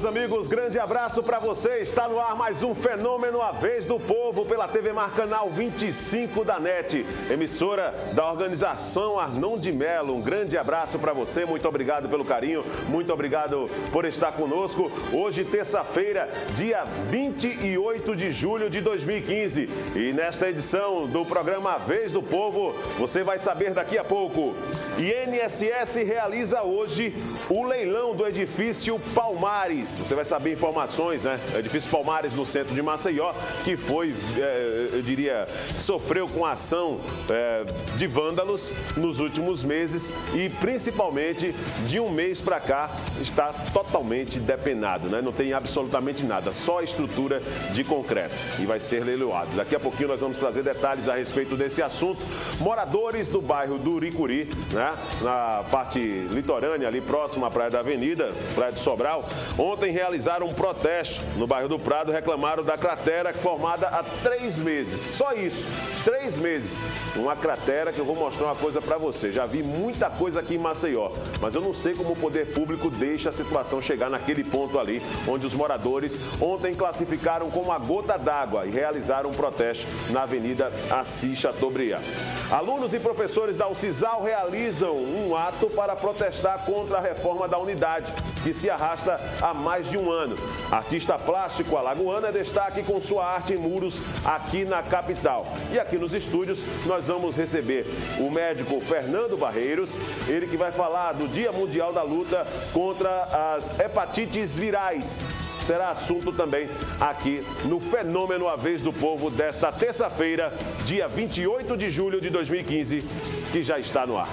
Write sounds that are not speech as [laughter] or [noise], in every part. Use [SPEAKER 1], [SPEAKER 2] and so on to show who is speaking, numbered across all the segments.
[SPEAKER 1] meus amigos, grande abraço para você. Está no ar mais um Fenômeno A Vez do Povo pela TV Mar Canal 25 da NET, emissora da organização Arnon de Melo. Um grande abraço para você, muito obrigado pelo carinho, muito obrigado por estar conosco. Hoje, terça-feira, dia 28 de julho de 2015. E nesta edição do programa A Vez do Povo, você vai saber daqui a pouco. INSS realiza hoje o leilão do edifício Palmares. Você vai saber informações, né? Edifício Palmares no centro de Maceió, que foi, é, eu diria, sofreu com a ação é, de vândalos nos últimos meses e principalmente de um mês para cá está totalmente depenado, né? Não tem absolutamente nada, só a estrutura de concreto e vai ser leiloado. Daqui a pouquinho nós vamos trazer detalhes a respeito desse assunto. Moradores do bairro do Uricuri, né? Na parte litorânea, ali próximo à Praia da Avenida, Praia de Sobral, ontem realizaram um protesto no bairro do Prado, reclamaram da cratera formada há três meses. Só isso, três meses. Uma cratera que eu vou mostrar uma coisa para você. Já vi muita coisa aqui em Maceió, mas eu não sei como o poder público deixa a situação chegar naquele ponto ali, onde os moradores ontem classificaram como a gota d'água e realizaram um protesto na Avenida Assis Chateaubriand. Alunos e professores da UCISAL realizam um ato para protestar contra a reforma da unidade, que se arrasta há mais de um ano. Artista plástico alagoano é destaque com sua arte em muros aqui na capital. E aqui nos estúdios nós vamos receber o médico Fernando Barreiros, ele que vai falar do Dia Mundial da Luta contra as hepatites virais será assunto também aqui no Fenômeno A Vez do Povo desta terça-feira, dia 28 de julho de 2015, que já está no ar.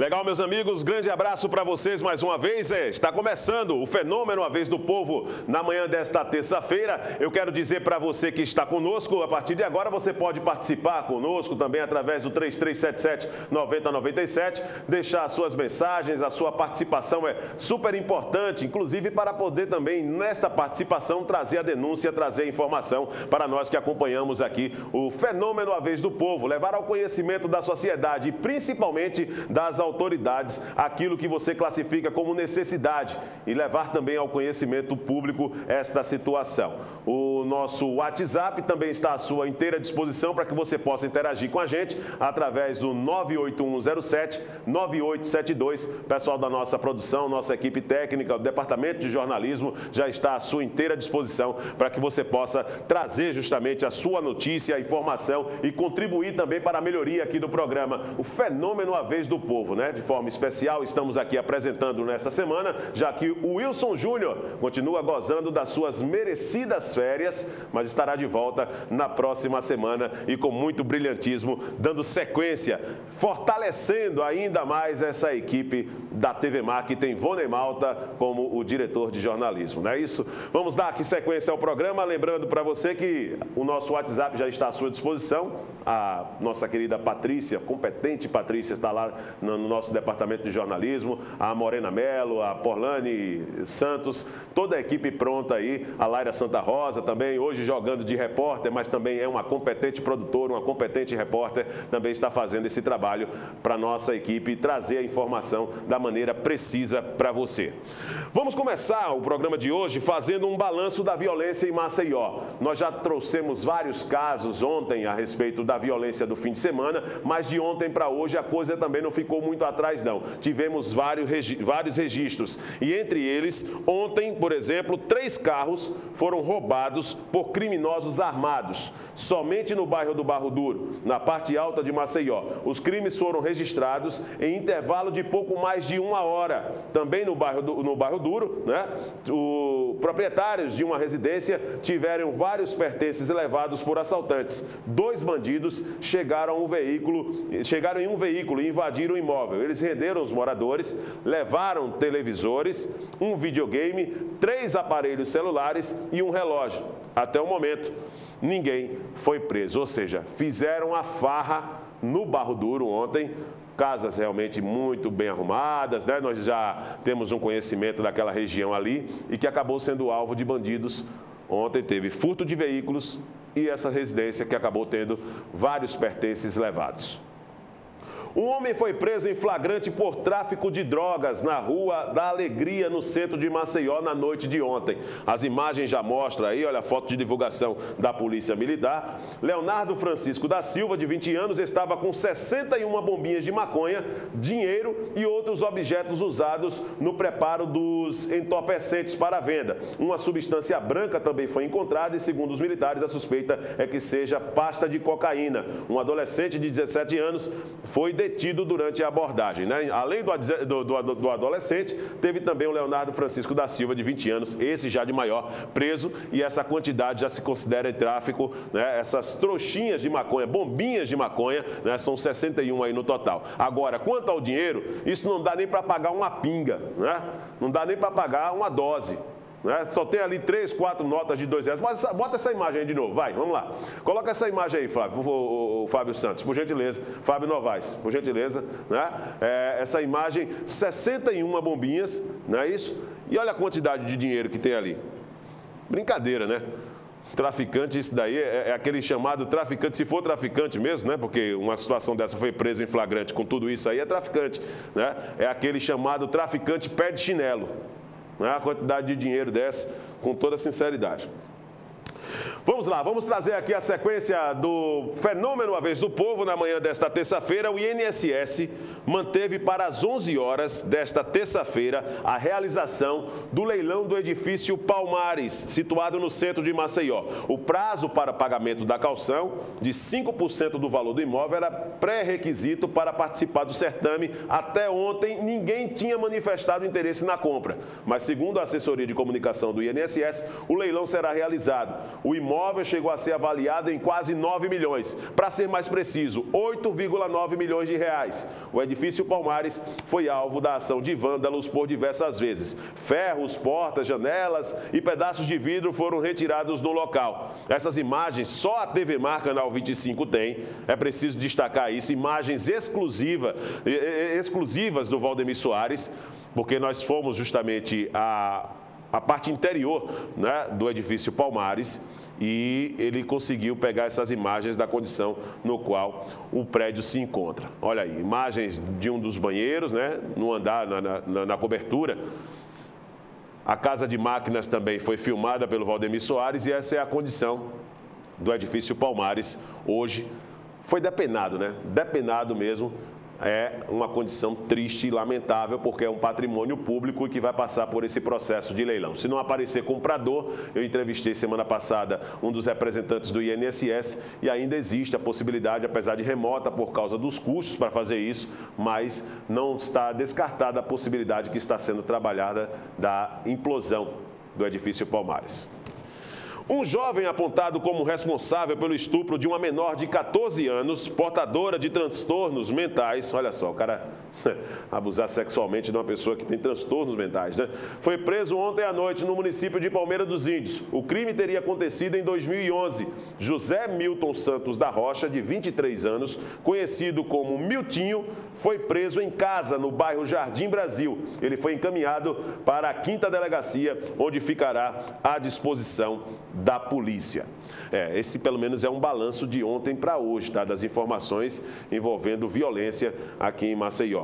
[SPEAKER 1] Legal, meus amigos, grande abraço para vocês mais uma vez. É, está começando o Fenômeno A Vez do Povo na manhã desta terça-feira. Eu quero dizer para você que está conosco, a partir de agora você pode participar conosco também através do 3377-9097, deixar suas mensagens, a sua participação é super importante, inclusive para poder também, nesta participação, trazer a denúncia, trazer a informação para nós que acompanhamos aqui o Fenômeno A Vez do Povo, levar ao conhecimento da sociedade e principalmente das autoridades autoridades aquilo que você classifica como necessidade e levar também ao conhecimento público esta situação. O nosso WhatsApp também está à sua inteira disposição para que você possa interagir com a gente através do 98107 9872. Pessoal da nossa produção, nossa equipe técnica, o departamento de jornalismo já está à sua inteira disposição para que você possa trazer justamente a sua notícia, a informação e contribuir também para a melhoria aqui do programa, o fenômeno a vez do povo, né? Né? De forma especial, estamos aqui apresentando nesta semana, já que o Wilson Júnior continua gozando das suas merecidas férias, mas estará de volta na próxima semana e com muito brilhantismo, dando sequência, fortalecendo ainda mais essa equipe da TV Mar, que tem Vone Malta como o diretor de jornalismo, não é isso? Vamos dar aqui sequência ao programa, lembrando para você que o nosso WhatsApp já está à sua disposição, a nossa querida Patrícia, competente Patrícia, está lá no nosso departamento de jornalismo, a Morena Melo, a Porlane Santos, toda a equipe pronta aí, a Laira Santa Rosa também, hoje jogando de repórter, mas também é uma competente produtora, uma competente repórter, também está fazendo esse trabalho para a nossa equipe trazer a informação da maneira precisa para você. Vamos começar o programa de hoje fazendo um balanço da violência em Maceió. Nós já trouxemos vários casos ontem a respeito da violência do fim de semana, mas de ontem para hoje a coisa também não ficou muito muito atrás, não. Tivemos vários, vários registros. E entre eles, ontem, por exemplo, três carros foram roubados por criminosos armados. Somente no bairro do Barro Duro, na parte alta de Maceió. Os crimes foram registrados em intervalo de pouco mais de uma hora. Também no bairro, do, no bairro Duro, né? O, proprietários de uma residência tiveram vários pertences levados por assaltantes. Dois bandidos chegaram, um veículo, chegaram em um veículo e invadiram o imóvel imóvel. Eles renderam os moradores, levaram televisores, um videogame, três aparelhos celulares e um relógio. Até o momento, ninguém foi preso. Ou seja, fizeram a farra no Barro Duro ontem casas realmente muito bem arrumadas, né? Nós já temos um conhecimento daquela região ali e que acabou sendo alvo de bandidos. Ontem teve furto de veículos e essa residência que acabou tendo vários pertences levados. Um homem foi preso em flagrante por tráfico de drogas na Rua da Alegria, no centro de Maceió, na noite de ontem. As imagens já mostram aí, olha a foto de divulgação da Polícia Militar. Leonardo Francisco da Silva, de 20 anos, estava com 61 bombinhas de maconha, dinheiro e outros objetos usados no preparo dos entorpecentes para venda. Uma substância branca também foi encontrada e, segundo os militares, a suspeita é que seja pasta de cocaína. Um adolescente de 17 anos foi detido durante a abordagem. Né? Além do, do, do, adolescente, teve também o Leonardo Francisco da Silva, de 20 anos, esse já de maior, preso, e essa quantidade já se considera em tráfico. Né? Essas trouxinhas de maconha, bombinhas de maconha, né? são 61 aí no total. Agora, quanto ao dinheiro, isso não dá nem para pagar uma pinga, né? não dá nem para pagar uma dose. Né? Só tem ali três, quatro notas de dois reais. Bota, bota essa imagem aí de novo, vai, vamos lá. Coloca essa imagem aí, Flávio, o, o, o Fábio Santos, por gentileza. Fábio Novaes, por gentileza. Né? É, essa imagem, 61 bombinhas, não é isso? E olha a quantidade de dinheiro que tem ali. Brincadeira, né? Traficante, isso daí é, é, aquele chamado traficante, se for traficante mesmo, né? Porque uma situação dessa foi preso em flagrante com tudo isso aí, é traficante, né? É aquele chamado traficante pé de chinelo né, a quantidade de dinheiro dessa, com toda sinceridade. Vamos lá, vamos trazer aqui a sequência do fenômeno A Vez do Povo na manhã desta terça-feira. O INSS manteve para as 11 horas desta terça-feira a realização do leilão do edifício Palmares, situado no centro de Maceió. O prazo para pagamento da calção de 5% do valor do imóvel era pré-requisito para participar do certame. Até ontem, ninguém tinha manifestado interesse na compra, mas segundo a assessoria de comunicação do INSS, o leilão será realizado. O imóvel chegou a ser avaliado em quase 9 milhões. Para ser mais preciso, 8,9 milhões de reais. O edifício Palmares foi alvo da ação de vândalos por diversas vezes. Ferros, portas, janelas e pedaços de vidro foram retirados do local. Essas imagens só a TV Mar Canal 25 tem. É preciso destacar isso, imagens exclusiva, exclusivas do Valdemir Soares, porque nós fomos justamente a a parte interior né, do edifício Palmares e ele conseguiu pegar essas imagens da condição no qual o prédio se encontra. Olha aí, imagens de um dos banheiros, né, no andar, na, na, na cobertura. A casa de máquinas também foi filmada pelo Valdemir Soares e essa é a condição do edifício Palmares hoje. Foi depenado, né? Depenado mesmo é uma condição triste e lamentável, porque é um patrimônio público e que vai passar por esse processo de leilão. Se não aparecer comprador, eu entrevistei semana passada um dos representantes do INSS e ainda existe a possibilidade, apesar de remota por causa dos custos para fazer isso, mas não está descartada a possibilidade que está sendo trabalhada da implosão do edifício Palmares. Um jovem apontado como responsável pelo estupro de uma menor de 14 anos, portadora de transtornos mentais, olha só, o cara [laughs] abusar sexualmente de uma pessoa que tem transtornos mentais, né? Foi preso ontem à noite no município de Palmeira dos Índios. O crime teria acontecido em 2011. José Milton Santos da Rocha, de 23 anos, conhecido como Miltinho, foi preso em casa no bairro Jardim Brasil. Ele foi encaminhado para a quinta delegacia, onde ficará à disposição da polícia. É, esse pelo menos é um balanço de ontem para hoje, tá? Das informações envolvendo violência aqui em Maceió.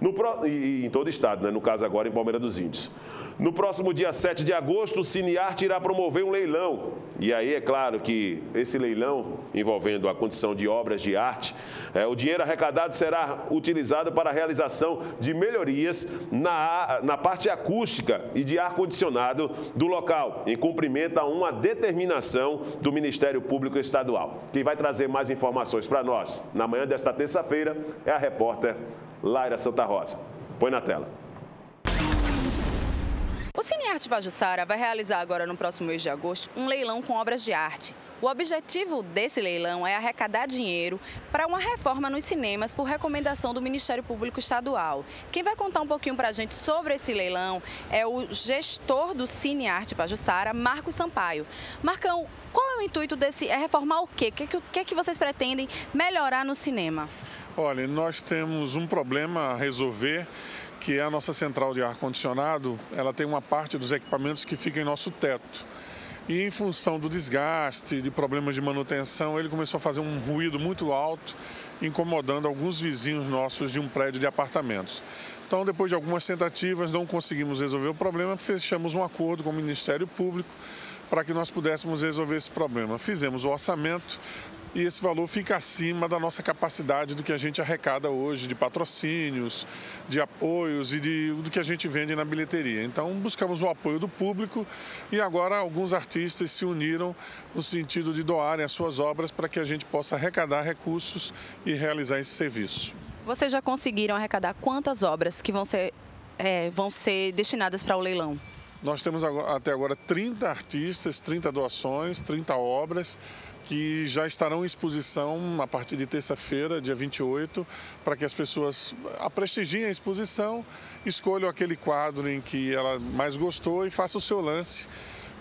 [SPEAKER 1] No, e, em todo o estado, né? no caso agora em Palmeira dos Índios. No próximo dia 7 de agosto, o Cinearte irá promover um leilão. E aí é claro que esse leilão, envolvendo a condição de obras de arte, é, o dinheiro arrecadado será utilizado para a realização de melhorias na, na parte acústica e de ar-condicionado do local, em cumprimento a uma determinação do Ministério Público Estadual. Quem vai trazer mais informações para nós na manhã desta terça-feira é a repórter Laira Santa Rosa. Põe na tela.
[SPEAKER 2] O Cinearte Pajussara vai realizar agora no próximo mês de agosto um leilão com obras de arte. O objetivo desse leilão é arrecadar dinheiro para uma reforma nos cinemas por recomendação do Ministério Público Estadual. Quem vai contar um pouquinho para a gente sobre esse leilão é o gestor do Cinearte Pajussara, Marcos Sampaio. Marcão, qual é o intuito desse? É reformar o quê? O que, que, que vocês pretendem melhorar no cinema?
[SPEAKER 3] Olha, nós temos um problema a resolver que é a nossa central de ar-condicionado, ela tem uma parte dos equipamentos que fica em nosso teto. E em função do desgaste, de problemas de manutenção, ele começou a fazer um ruído muito alto, incomodando alguns vizinhos nossos de um prédio de apartamentos. Então, depois de algumas tentativas, não conseguimos resolver o problema, fechamos um acordo com o Ministério Público para que nós pudéssemos resolver esse problema. Fizemos o orçamento, e esse valor fica acima da nossa capacidade do que a gente arrecada hoje de patrocínios, de apoios e de, do que a gente vende na bilheteria. Então, buscamos o apoio do público e agora alguns artistas se uniram no sentido de doarem as suas obras para que a gente possa arrecadar recursos e realizar esse serviço.
[SPEAKER 2] Vocês já conseguiram arrecadar quantas obras que vão ser, é, vão ser destinadas para o leilão?
[SPEAKER 3] Nós temos até agora 30 artistas, 30 doações, 30 obras que já estarão em exposição a partir de terça-feira, dia 28, para que as pessoas prestigiem a exposição, escolham aquele quadro em que ela mais gostou e faça o seu lance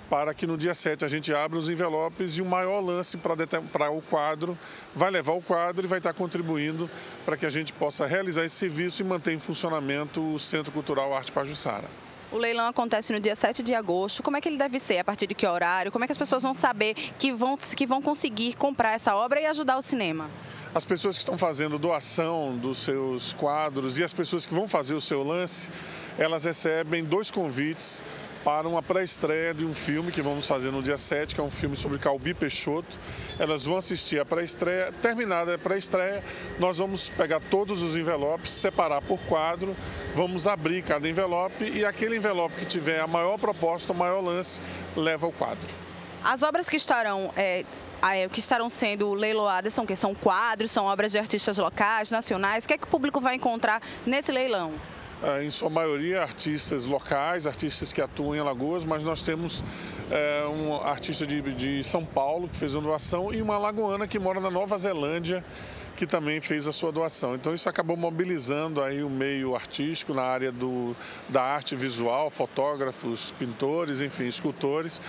[SPEAKER 3] para que no dia 7 a gente abra os envelopes e o maior lance para o quadro vai levar o quadro e vai estar contribuindo para que a gente possa realizar esse serviço e manter em funcionamento o Centro Cultural Arte Pajussara.
[SPEAKER 2] O leilão acontece no dia 7 de agosto. Como é que ele deve ser? A partir de que horário? Como é que as pessoas vão saber que vão, que vão conseguir comprar essa obra e ajudar o cinema?
[SPEAKER 3] As pessoas que estão fazendo doação dos seus quadros e as pessoas que vão fazer o seu lance, elas recebem dois convites para uma pré-estreia de um filme que vamos fazer no dia 7, que é um filme sobre Calbi Peixoto. Elas vão assistir a pré-estreia. Terminada a pré-estreia, nós vamos pegar todos os envelopes, separar por quadro, vamos abrir cada envelope e aquele envelope que tiver a maior proposta, o maior lance, leva o quadro.
[SPEAKER 2] As obras que estarão é que estarão sendo leiloadas são que são quadros, são obras de artistas locais, nacionais. O que é que o público vai encontrar nesse leilão?
[SPEAKER 3] É, em sua maioria artistas locais, artistas que atuam em Alagoas, mas nós temos é, um artista de, de São Paulo que fez uma doação e uma alagoana que mora na Nova Zelândia que também fez a sua doação. Então isso acabou mobilizando aí o meio artístico na área do, da arte visual, fotógrafos, pintores, enfim, escultores.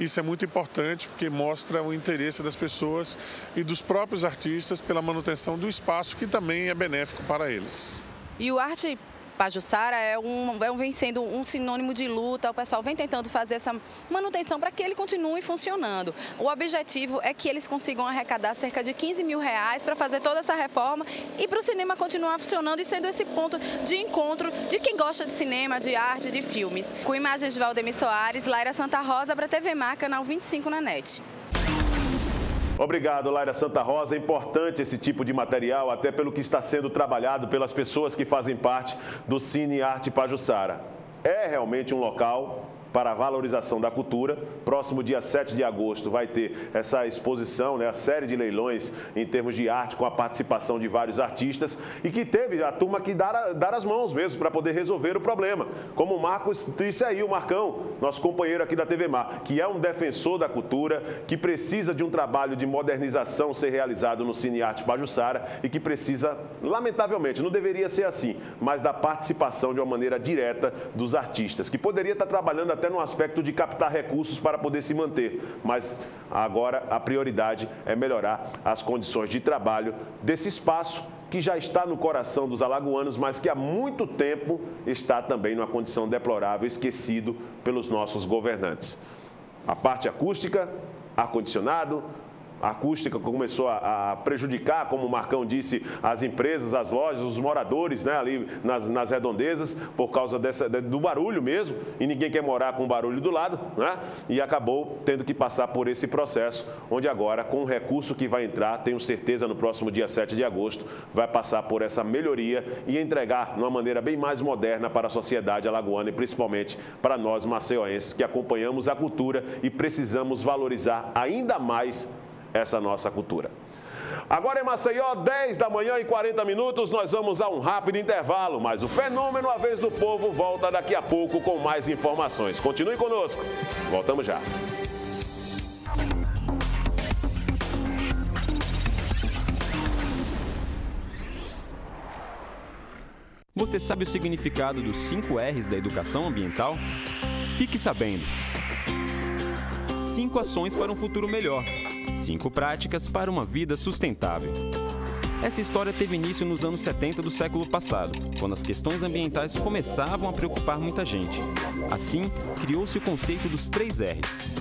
[SPEAKER 3] Isso é muito importante porque mostra o interesse das pessoas e dos próprios artistas pela manutenção do espaço que também é benéfico para eles.
[SPEAKER 2] E o arte Pajussara é um, é um, vem sendo um sinônimo de luta, o pessoal vem tentando fazer essa manutenção para que ele continue funcionando. O objetivo é que eles consigam arrecadar cerca de 15 mil reais para fazer toda essa reforma e para o cinema continuar funcionando e sendo esse ponto de encontro de quem gosta de cinema, de arte, de filmes. Com imagens de Valdemir Soares, Laira Santa Rosa para TV Mar, canal 25 na NET.
[SPEAKER 1] Obrigado, Laira Santa Rosa. É importante esse tipo de material, até pelo que está sendo trabalhado pelas pessoas que fazem parte do Cine Arte Pajussara. É realmente um local para a valorização da cultura. Próximo dia 7 de agosto vai ter essa exposição, né, a série de leilões em termos de arte com a participação de vários artistas e que teve a turma que dar, dar as mãos mesmo para poder resolver o problema. Como o Marcos disse aí, o Marcão, nosso companheiro aqui da TV Mar, que é um defensor da cultura, que precisa de um trabalho de modernização ser realizado no Cine Arte Pajussara e que precisa, lamentavelmente, não deveria ser assim, mas da participação de uma maneira direta dos artistas, que poderia estar trabalhando até no aspecto de captar recursos para poder se manter. Mas agora a prioridade é melhorar as condições de trabalho desse espaço que já está no coração dos alagoanos, mas que há muito tempo está também numa condição deplorável, esquecido pelos nossos governantes. A parte acústica, ar-condicionado, a acústica começou a, a, prejudicar, como o Marcão disse, as empresas, as lojas, os moradores né, ali nas, nas redondezas, por causa dessa, do barulho mesmo, e ninguém quer morar com barulho do lado, né? E acabou tendo que passar por esse processo, onde agora, com o recurso que vai entrar, tenho certeza no próximo dia 7 de agosto, vai passar por essa melhoria e entregar de uma maneira bem mais moderna para a sociedade alagoana e principalmente para nós maceioenses que acompanhamos a cultura e precisamos valorizar ainda mais essa nossa cultura. Agora em Maceió, 10 da manhã e 40 minutos, nós vamos a um rápido intervalo, mas o fenômeno A Vez do Povo volta daqui a pouco com mais informações. Continue conosco, voltamos já.
[SPEAKER 4] Você sabe o significado dos 5 R's da educação ambiental? Fique sabendo. Cinco ações para um futuro melhor Cinco práticas para uma vida sustentável. Essa história teve início nos anos 70 do século passado, quando as questões ambientais começavam a preocupar muita gente. Assim, criou-se o conceito dos três R's.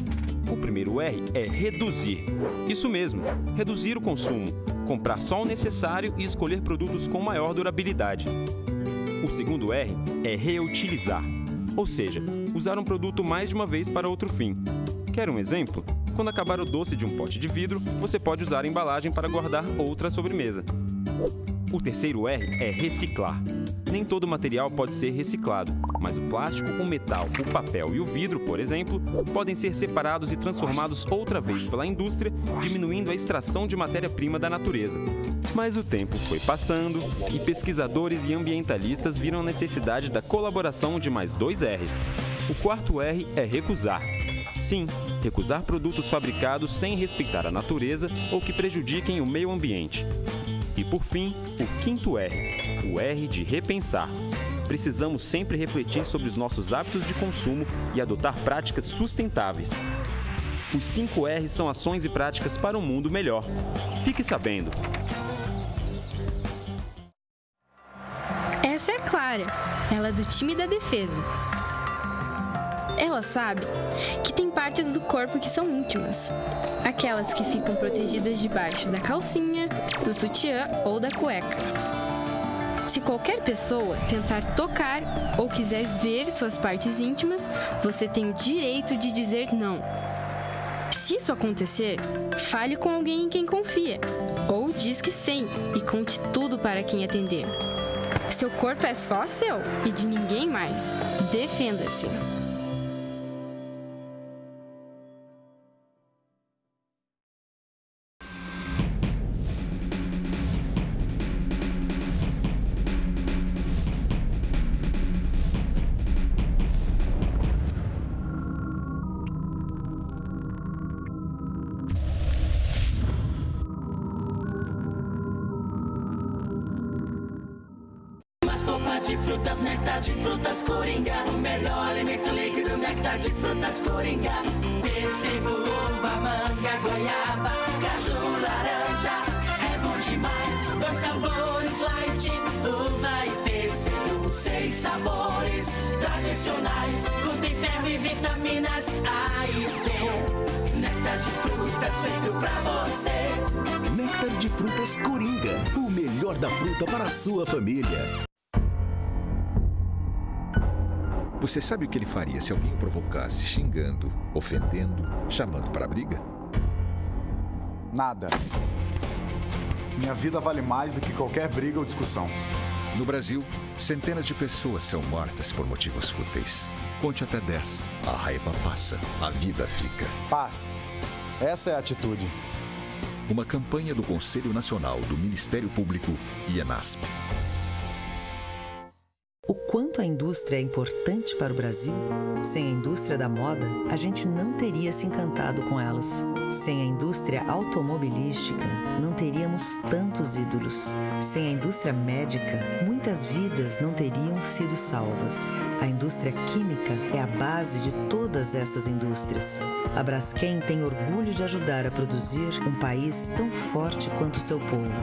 [SPEAKER 4] O primeiro R é reduzir. Isso mesmo, reduzir o consumo, comprar só o necessário e escolher produtos com maior durabilidade. O segundo R é reutilizar, ou seja, usar um produto mais de uma vez para outro fim. Quer um exemplo? Quando acabar o doce de um pote de vidro, você pode usar a embalagem para guardar outra sobremesa. O terceiro R é reciclar. Nem todo material pode ser reciclado, mas o plástico, o metal, o papel e o vidro, por exemplo, podem ser separados e transformados outra vez pela indústria, diminuindo a extração de matéria-prima da natureza. Mas o tempo foi passando e pesquisadores e ambientalistas viram a necessidade da colaboração de mais dois R's. O quarto R é recusar. Sim, recusar produtos fabricados sem respeitar a natureza ou que prejudiquem o meio ambiente. E por fim, o quinto R, o R de repensar. Precisamos sempre refletir sobre os nossos hábitos de consumo e adotar práticas sustentáveis. Os 5 R são ações e práticas para um mundo melhor. Fique sabendo.
[SPEAKER 5] Essa é a Clara. Ela é do time da defesa. Ela sabe que tem partes do corpo que são íntimas, aquelas que ficam protegidas debaixo da calcinha, do sutiã ou da cueca. Se qualquer pessoa tentar tocar ou quiser ver suas partes íntimas, você tem o direito de dizer não. Se isso acontecer, fale com alguém em quem confia, ou diz que sim e conte tudo para quem atender. Seu corpo é só seu e de ninguém mais. Defenda-se.
[SPEAKER 6] De frutas, néctar de frutas coringa. O melhor alimento líquido, néctar de frutas coringa. Pêssego, uva, manga, goiaba, caju, laranja. É bom demais. Dois sabores, light, uva e pêssego. Seis sabores tradicionais. Contém ferro e vitaminas A e C. Néctar de frutas feito pra você.
[SPEAKER 7] Néctar de frutas Coringa. O melhor da fruta para a sua família.
[SPEAKER 8] Você sabe o que ele faria se alguém o provocasse xingando, ofendendo, chamando para a briga?
[SPEAKER 9] Nada. Minha vida vale mais do que qualquer briga ou discussão.
[SPEAKER 8] No Brasil, centenas de pessoas são mortas por motivos fúteis. Conte até 10. A raiva passa, a vida fica.
[SPEAKER 9] Paz. Essa é a atitude.
[SPEAKER 8] Uma campanha do Conselho Nacional do Ministério Público e Enasp.
[SPEAKER 10] O quanto a indústria é importante para o Brasil? Sem a indústria da moda, a gente não teria se encantado com elas. Sem a indústria automobilística, não teríamos tantos ídolos. Sem a indústria médica, muitas vidas não teriam sido salvas. A indústria química é a base de todas essas indústrias. A Braskem tem orgulho de ajudar a produzir um país tão forte quanto seu povo.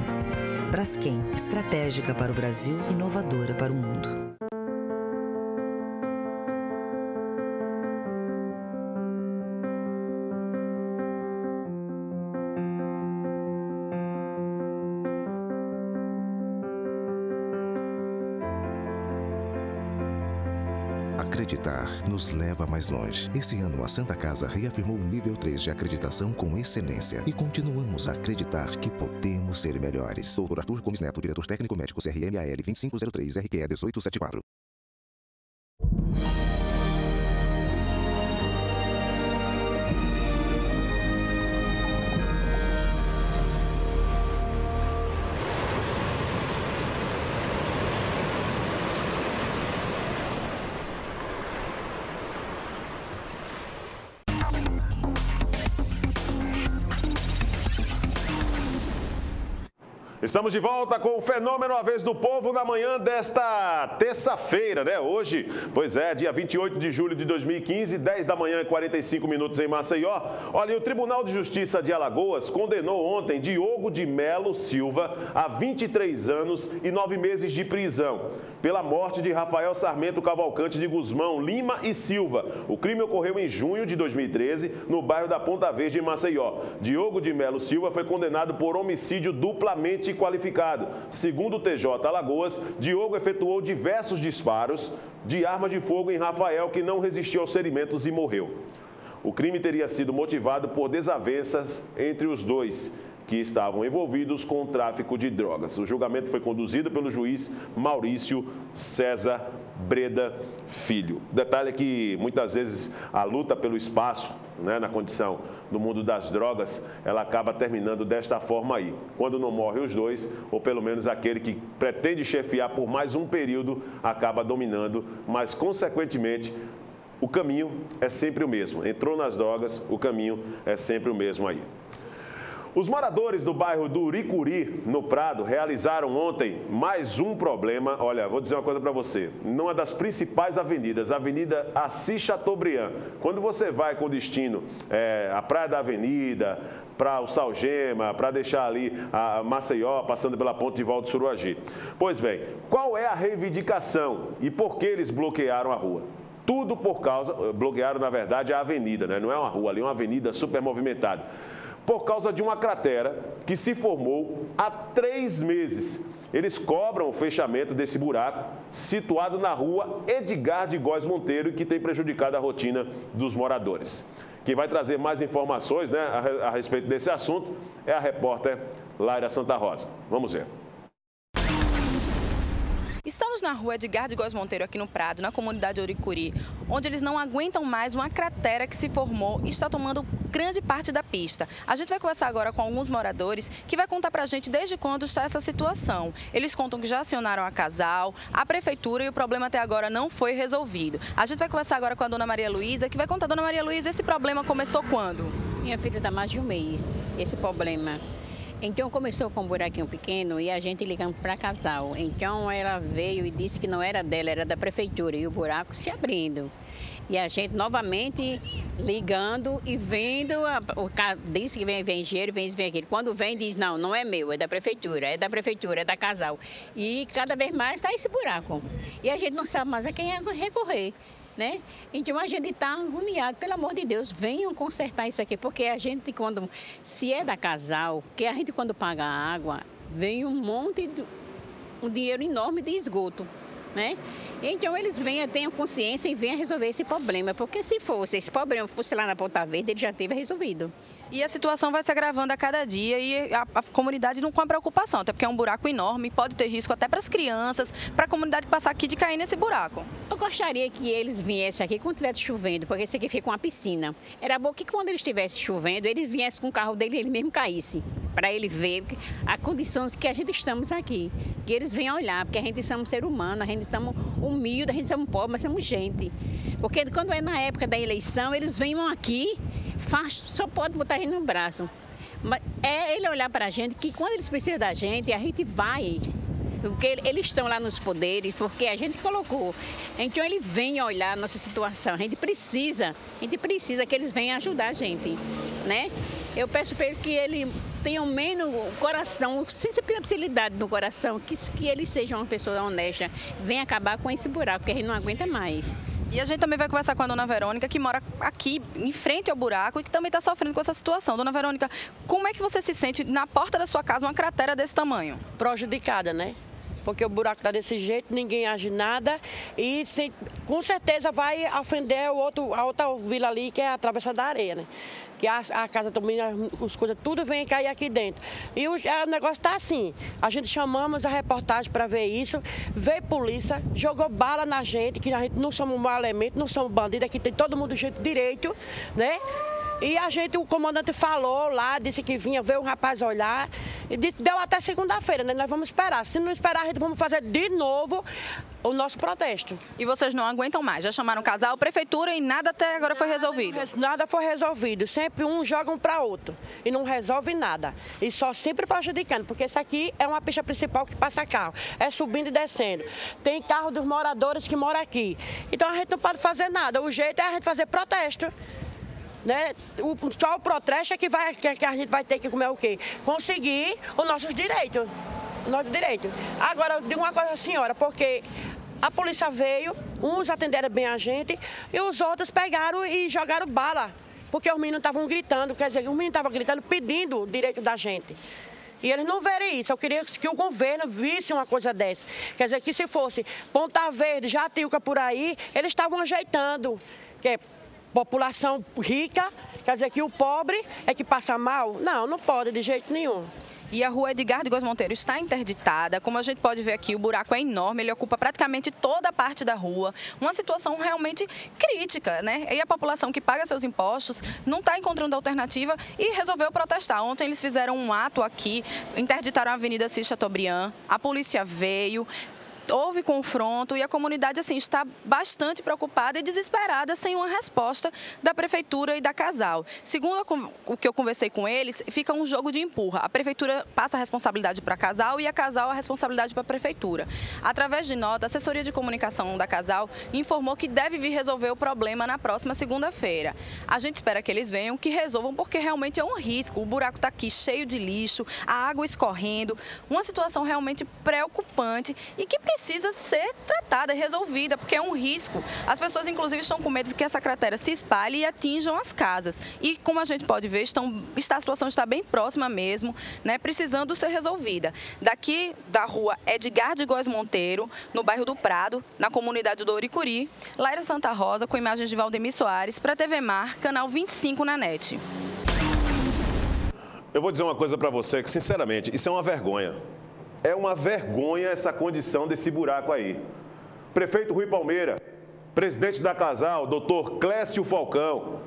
[SPEAKER 10] Braskem, estratégica para o Brasil, inovadora para o mundo.
[SPEAKER 11] Acreditar nos leva mais longe. Esse ano, a Santa Casa reafirmou o nível 3 de acreditação com excelência e continuamos a acreditar que podemos ser melhores. Doutor Arthur Gomes Neto, diretor técnico médico CRMAL 2503 RQE 1874.
[SPEAKER 1] Estamos de volta com o Fenômeno A Vez do Povo na manhã desta terça-feira, né? Hoje, pois é, dia 28 de julho de 2015, 10 da manhã e 45 minutos em Maceió. Olha, o Tribunal de Justiça de Alagoas condenou ontem Diogo de Melo Silva a 23 anos e 9 meses de prisão pela morte de Rafael Sarmento Cavalcante de Guzmão, Lima e Silva. O crime ocorreu em junho de 2013, no bairro da Ponta Verde, em Maceió. Diogo de Melo Silva foi condenado por homicídio duplamente qualificado. Segundo o TJ Alagoas, Diogo efetuou diversos disparos de arma de fogo em Rafael, que não resistiu aos ferimentos e morreu. O crime teria sido motivado por desavenças entre os dois que estavam envolvidos com o tráfico de drogas. O julgamento foi conduzido pelo juiz Maurício César Breda Filho. Detalhe é que muitas vezes a luta pelo espaço, né, na condição do mundo das drogas, ela acaba terminando desta forma aí. Quando não morre os dois, ou pelo menos aquele que pretende chefiar por mais um período, acaba dominando, mas consequentemente o caminho é sempre o mesmo. Entrou nas drogas, o caminho é sempre o mesmo aí. Os moradores do bairro do Uricuri, no Prado, realizaram ontem mais um problema. Olha, vou dizer uma coisa para você. Numa das principais avenidas, a Avenida Assis Chateaubriand. Quando você vai com destino é, à Praia da Avenida, para o Salgema, para deixar ali a Maceió, passando pela ponte de de Suruagi. Pois bem, qual é a reivindicação e por que eles bloquearam a rua? Tudo por causa, bloquearam na verdade a avenida, né? não é uma rua ali, é uma avenida super movimentada por causa de uma cratera que se formou há três meses. Eles cobram o fechamento desse buraco, situado na rua Edgar de Góes Monteiro, que tem prejudicado a rotina dos moradores. Quem vai trazer mais informações né, a, a respeito desse assunto é a repórter Laira Santa Rosa. Vamos ver.
[SPEAKER 2] Estamos na rua Edgar de Góes Monteiro, aqui no Prado, na comunidade Oricuri, onde eles não aguentam mais uma cratera que se formou e está tomando grande parte da pista. A gente vai conversar agora com alguns moradores que vai contar para a gente desde quando está essa situação. Eles contam que já acionaram a casal, a prefeitura e o problema até agora não foi resolvido. A gente vai conversar agora com a dona Maria Luísa, que vai contar, dona Maria Luísa, esse problema começou quando?
[SPEAKER 12] Minha filha está mais de um mês, esse problema. Então começou com um buraquinho pequeno e a gente ligando para casal. Então ela veio e disse que não era dela, era da prefeitura e o buraco se abrindo. E a gente novamente ligando e vendo, a, o disse que vem, vem engenheiro, vem vem aquele. Quando vem, diz, não, não é meu, é da prefeitura, é da prefeitura, é da casal. E cada vez mais está esse buraco. E a gente não sabe mais a quem recorrer né? Então a gente está agoniado, pelo amor de Deus, venham consertar isso aqui, porque a gente quando, se é da casal, que a gente quando paga a água, vem um monte de, um dinheiro enorme de esgoto, né? Então eles venham, tenham consciência e venham resolver esse problema, porque se fosse, esse problema fosse lá na Ponta Verde, ele já teve resolvido.
[SPEAKER 2] E a situação vai se agravando a cada dia e a, a comunidade não com a preocupação, até porque é um buraco enorme, pode ter risco até para as crianças, para a comunidade passar aqui de cair nesse buraco.
[SPEAKER 12] Eu gostaria que eles viessem aqui quando estivesse chovendo, porque esse aqui fica uma piscina. Era bom que quando ele estivesse chovendo, eles viessem com o carro dele e ele mesmo caísse, para ele ver a condições que a gente estamos aqui. Que eles venham olhar, porque a gente somos ser humano, a gente estamos humildes, a gente somos pobres, mas somos gente. Porque quando é na época da eleição, eles venham aqui faz, só pode botar a gente no braço. Mas é ele olhar para a gente que quando eles precisam da gente, a gente vai. Porque eles estão lá nos poderes, porque a gente colocou. Então ele vem olhar a nossa situação. A gente precisa, a gente precisa que eles venham ajudar a gente, né? Eu peço para ele que ele tenha menos coração, sensibilidade no coração, que, que ele seja uma pessoa honesta, venha acabar com esse buraco que a gente não aguenta mais.
[SPEAKER 2] E a gente também vai conversar com a dona Verônica, que mora aqui em frente ao buraco e que também está sofrendo com essa situação. Dona Verônica, como é que você se sente na porta da sua casa uma cratera desse tamanho?
[SPEAKER 13] Prejudicada, né? Porque o buraco está desse jeito, ninguém age nada e sem, com certeza vai ofender o outro, a outra vila ali, que é a Travessa da Areia, né? Que a, a casa também, as coisas, tudo vem cair aqui dentro. E o, o negócio está assim, a gente chamamos a reportagem para ver isso, veio polícia, jogou bala na gente, que a gente não somos mau elemento, não somos bandidos, aqui tem todo mundo jeito direito, né? E a gente, o comandante falou lá, disse que vinha ver o rapaz olhar. E disse, deu até segunda-feira, né? Nós vamos esperar. Se não esperar, a gente vamos fazer de novo o nosso protesto.
[SPEAKER 2] E vocês não aguentam mais? Já chamaram o casal, prefeitura e nada até agora foi resolvido?
[SPEAKER 13] Nada foi resolvido. Sempre um joga um para outro e não resolve nada. E só sempre prejudicando, porque isso aqui é uma pista principal que passa carro. É subindo e descendo. Tem carro dos moradores que moram aqui. Então a gente não pode fazer nada. O jeito é a gente fazer protesto. Né? O, só o protesto é que, vai, que, que a gente vai ter que comer o quê? Conseguir os nossos direitos. Nosso direito. Agora, eu digo uma coisa, senhora, porque a polícia veio, uns atenderam bem a gente e os outros pegaram e jogaram bala. Porque os meninos estavam gritando, quer dizer, os meninos estavam gritando pedindo o direito da gente. E eles não verem isso. Eu queria que o governo visse uma coisa dessa. Quer dizer, que se fosse Ponta Verde, Jatiuca por aí, eles estavam ajeitando. Que é população rica, quer dizer que o pobre é que passa mal? Não, não pode de jeito nenhum.
[SPEAKER 2] E a rua Edgar de Góes Monteiro está interditada. Como a gente pode ver aqui, o buraco é enorme, ele ocupa praticamente toda a parte da rua. Uma situação realmente crítica, né? E a população que paga seus impostos não está encontrando alternativa e resolveu protestar. Ontem eles fizeram um ato aqui, interditaram a Avenida Cis Chateaubriand, a polícia veio, houve confronto e a comunidade assim está bastante preocupada e desesperada sem uma resposta da prefeitura e da casal. Segundo o que eu conversei com eles, fica um jogo de empurra. A prefeitura passa a responsabilidade para a casal e a casal a responsabilidade para a prefeitura. Através de nota, a assessoria de comunicação da casal informou que deve vir resolver o problema na próxima segunda-feira. A gente espera que eles venham, que resolvam, porque realmente é um risco. O buraco está aqui cheio de lixo, a água escorrendo, uma situação realmente preocupante e que precisa ser tratada, resolvida, porque é um risco. As pessoas, inclusive, estão com medo de que essa cratera se espalhe e atinjam as casas. E, como a gente pode ver, estão, está, a situação está bem próxima mesmo, né, precisando ser resolvida. Daqui da rua Edgar de Góes Monteiro, no bairro do Prado, na comunidade do Oricuri, Laira Santa Rosa, com imagens de Valdemir Soares, para a TV Mar, canal 25 na NET.
[SPEAKER 1] Eu vou dizer uma coisa para você que, sinceramente, isso é uma vergonha. É uma vergonha essa condição desse buraco aí. Prefeito Rui Palmeira, presidente da Casal, doutor Clécio Falcão,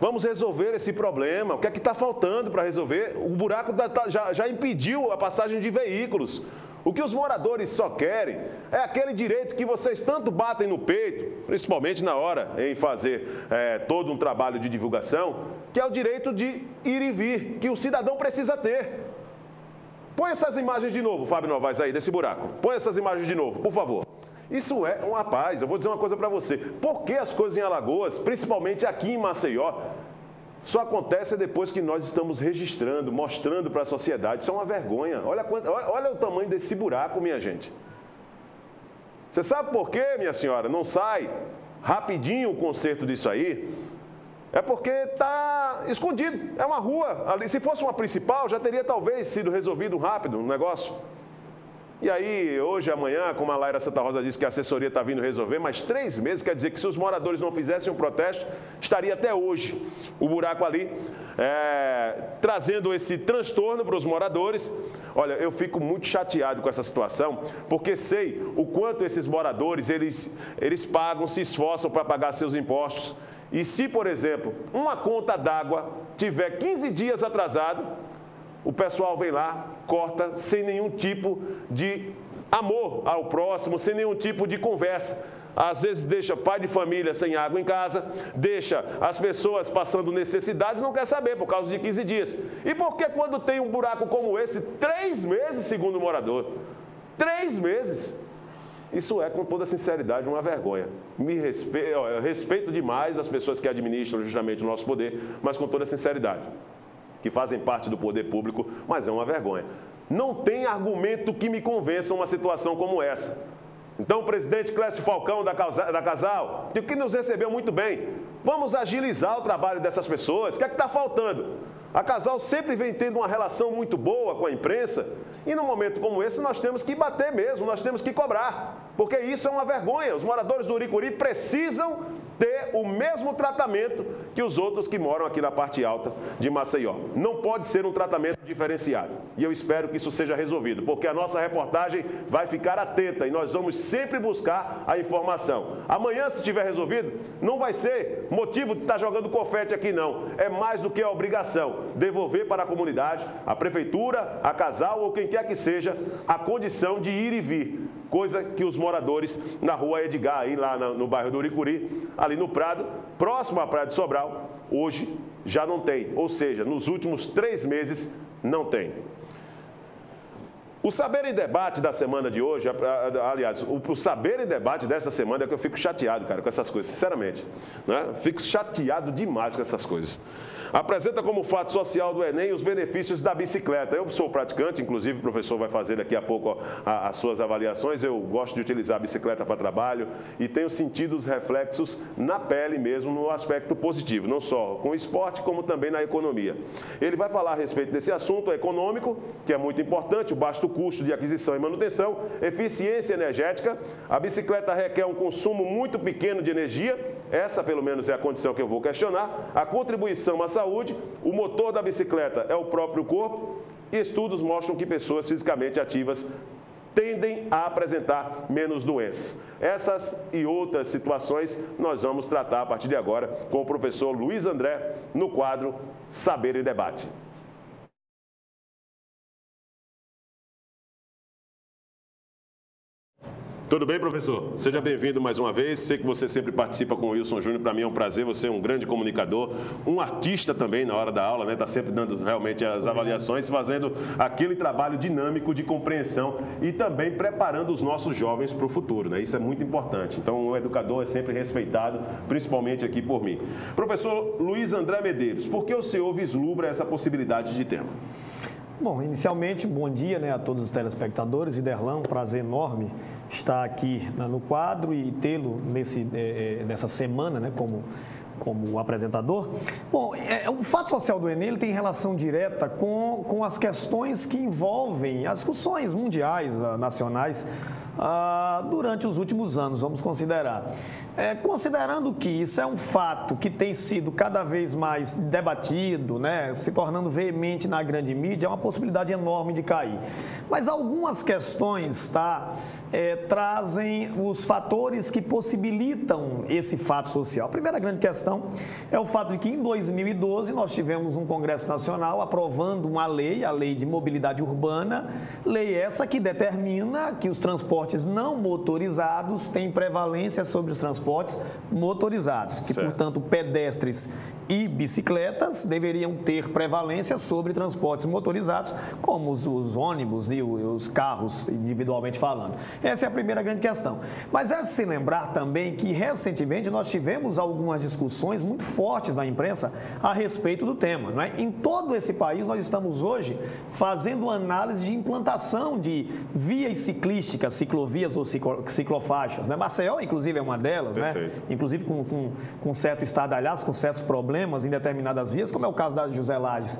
[SPEAKER 1] vamos resolver esse problema. O que é que está faltando para resolver? O buraco tá, já, já impediu a passagem de veículos. O que os moradores só querem é aquele direito que vocês tanto batem no peito, principalmente na hora em fazer é, todo um trabalho de divulgação, que é o direito de ir e vir, que o cidadão precisa ter. Põe essas imagens de novo, Fábio Novaes, aí, desse buraco. Põe essas imagens de novo, por favor. Isso é uma paz. Eu vou dizer uma coisa para você. Por que as coisas em Alagoas, principalmente aqui em Maceió, só acontece depois que nós estamos registrando, mostrando para a sociedade. Isso é uma vergonha. Olha, olha o tamanho desse buraco, minha gente. Você sabe por quê, minha senhora? Não sai rapidinho o conserto disso aí? É porque está escondido. É uma rua. Ali, se fosse uma principal, já teria talvez sido resolvido rápido o um negócio. E aí, hoje, amanhã, como a Laira Santa Rosa disse que a assessoria está vindo resolver, mas três meses quer dizer que se os moradores não fizessem um protesto, estaria até hoje o buraco ali, é, trazendo esse transtorno para os moradores. Olha, eu fico muito chateado com essa situação, porque sei o quanto esses moradores, eles, eles pagam, se esforçam para pagar seus impostos. E se, por exemplo, uma conta d'água tiver 15 dias atrasado, o pessoal vem lá, corta sem nenhum tipo de amor ao próximo, sem nenhum tipo de conversa. Às vezes deixa pai de família sem água em casa, deixa as pessoas passando necessidades, não quer saber por causa de 15 dias. E por que quando tem um buraco como esse, três meses, segundo o morador? Três meses. Isso é, com toda sinceridade, uma vergonha. Me respeito, eu respeito demais as pessoas que administram justamente o nosso poder, mas com toda sinceridade, que fazem parte do poder público, mas é uma vergonha. Não tem argumento que me convença uma situação como essa. Então, o presidente Clécio Falcão da Casal, que nos recebeu muito bem, vamos agilizar o trabalho dessas pessoas. O que é que está faltando? A Casal sempre vem tendo uma relação muito boa com a imprensa e num momento como esse nós temos que bater mesmo, nós temos que cobrar, porque isso é uma vergonha. Os moradores do Uricuri precisam ter o mesmo tratamento que os outros que moram aqui na parte alta de Maceió. Não pode ser um tratamento diferenciado. E eu espero que isso seja resolvido, porque a nossa reportagem vai ficar atenta e nós vamos sempre buscar a informação. Amanhã, se estiver resolvido, não vai ser motivo de estar jogando confete aqui, não. É mais do que a obrigação devolver para a comunidade, a prefeitura, a casal ou quem quer que seja, a condição de ir e vir coisa que os moradores na rua Edgar, aí lá no bairro do Uricuri, ali no Prado, próximo à Praia de Sobral, hoje já não tem. Ou seja, nos últimos três meses não tem. O saber e debate da semana de hoje, aliás, o, saber e debate desta semana é que eu fico chateado, cara, com essas coisas, sinceramente. Né? Fico chateado demais com essas coisas apresenta como fato social do Enem os benefícios da bicicleta. Eu sou praticante, inclusive o professor vai fazer daqui a pouco as suas avaliações. Eu gosto de utilizar a bicicleta para trabalho e tenho sentido os reflexos na pele mesmo, no aspecto positivo, não só com o esporte, como também na economia. Ele vai falar a respeito desse assunto econômico, que é muito importante, o baixo custo de aquisição e manutenção, eficiência energética. A bicicleta requer um consumo muito pequeno de energia, essa pelo menos é a condição que eu vou questionar. A contribuição à saúde o motor da bicicleta é o próprio corpo e estudos mostram que pessoas fisicamente ativas tendem a apresentar menos doenças. Essas e outras situações nós vamos tratar a partir de agora com o professor Luiz André no quadro Saber e Debate. Tudo bem, professor? Seja bem-vindo mais uma vez. Sei que você sempre participa com o Wilson Júnior. Para mim é um prazer. Você é um grande comunicador, um artista também na hora da aula, né? Está sempre dando realmente as avaliações, fazendo aquele trabalho dinâmico de compreensão e também preparando os nossos jovens para o futuro, né? Isso é muito importante. Então, o educador é sempre respeitado, principalmente aqui por mim. Professor Luiz André Medeiros, por que o senhor vislumbra essa possibilidade de tema?
[SPEAKER 14] Bom, inicialmente, bom dia né, a todos os telespectadores. Iderlão, um prazer enorme estar aqui né, no quadro e tê-lo nesse, é, nessa semana né, como, como apresentador. Bom, é, o fato social do Enem tem relação direta com, com as questões que envolvem as discussões mundiais, ah, nacionais, ah, durante os últimos anos, vamos considerar. É, considerando que isso é um fato que tem sido cada vez mais debatido, né, se tornando veemente na grande mídia, é uma possibilidade enorme de cair. Mas algumas questões tá, é, trazem os fatores que possibilitam esse fato social. A primeira grande questão é o fato de que em 2012 nós tivemos um Congresso Nacional aprovando uma lei, a Lei de Mobilidade Urbana, lei essa que determina que os transportes não motorizados têm prevalência sobre os transportes motorizados, que, certo. portanto, pedestres e bicicletas deveriam ter prevalência sobre transportes motorizados, como os, os ônibus e os carros, individualmente falando. Essa é a primeira grande questão. Mas é se lembrar também que, recentemente, nós tivemos algumas discussões muito fortes na imprensa a respeito do tema. É? Em todo esse país, nós estamos hoje fazendo análise de implantação de vias ciclísticas, ciclovias ou ciclofaixas. Né? Maceió, inclusive, é uma delas, né? inclusive com, com, com certo estadalhaço, com certos problemas problemas em determinadas vias, como é o caso da José Lages.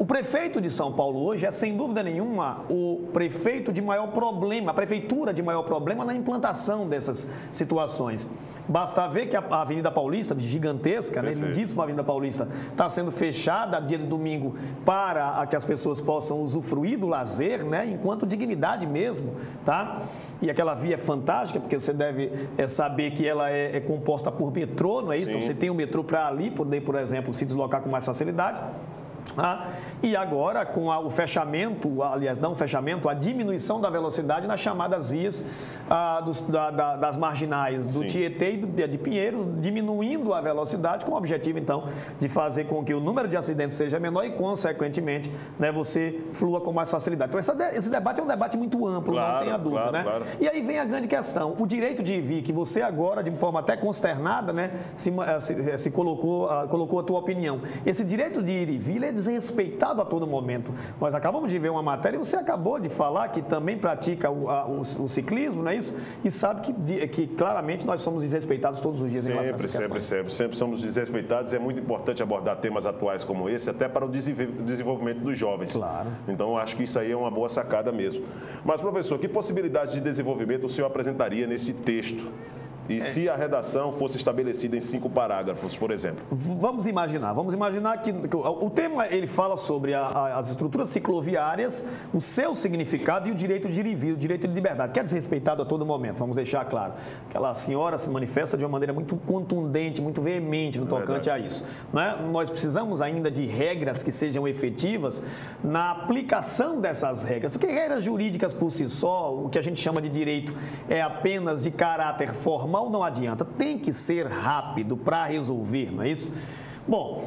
[SPEAKER 14] O prefeito de São Paulo hoje é, sem dúvida nenhuma, o prefeito de maior problema, a prefeitura de maior problema na implantação dessas situações. Basta ver que a Avenida Paulista, gigantesca, né, lindíssima Avenida Paulista, está sendo fechada dia de domingo para que as pessoas possam usufruir do lazer, né, enquanto dignidade mesmo, tá? E aquela via é fantástica, porque você deve é, saber que ela é, é, composta por metrô, não é isso? Então, você tem o metrô para ali poder, por exemplo, se deslocar com mais facilidade. Ah, e agora, com a, o fechamento, aliás, não fechamento, a diminuição da velocidade nas chamadas vias ah, dos, da, da, das marginais do Sim. Tietê e do, de Pinheiros, diminuindo a velocidade, com o objetivo, então, de fazer com que o número de acidentes seja menor e, consequentemente, né, você flua com mais facilidade. Então, essa, esse debate é um debate muito amplo, claro, não tenha dúvida. Claro, né? Claro. E aí vem a grande questão: o direito de vir, que você agora, de forma até consternada, né, se, se, se colocou, uh, colocou a tua opinião. Esse direito de ir e vir é desrespeitado a todo momento. Nós acabamos de ver uma matéria e você acabou de falar que também pratica o, a, o, o ciclismo, não é isso? E sabe que, que claramente nós somos desrespeitados todos os dias
[SPEAKER 1] sempre,
[SPEAKER 14] em relação a
[SPEAKER 1] Sempre, sempre, sempre. Sempre somos desrespeitados e é muito importante abordar temas atuais como esse, até para o desenvolvimento dos jovens.
[SPEAKER 14] Claro.
[SPEAKER 1] Então, acho que isso aí é uma boa sacada mesmo. Mas, professor, que possibilidade de desenvolvimento o senhor apresentaria nesse texto? E é. se a redação fosse estabelecida em cinco parágrafos, por exemplo?
[SPEAKER 14] Vamos imaginar, vamos imaginar que, que o tema ele fala sobre a, a, as estruturas cicloviárias, o seu significado e o direito de ir e vir, o direito de liberdade, que é desrespeitado a todo momento, vamos deixar claro. Aquela senhora se manifesta de uma maneira muito contundente, muito veemente no é tocante é a isso. Né? Nós precisamos ainda de regras que sejam efetivas na aplicação dessas regras, porque regras jurídicas por si só, o que a gente chama de direito é apenas de caráter formal, não adianta. Tem que ser rápido para resolver, não é isso? Bom,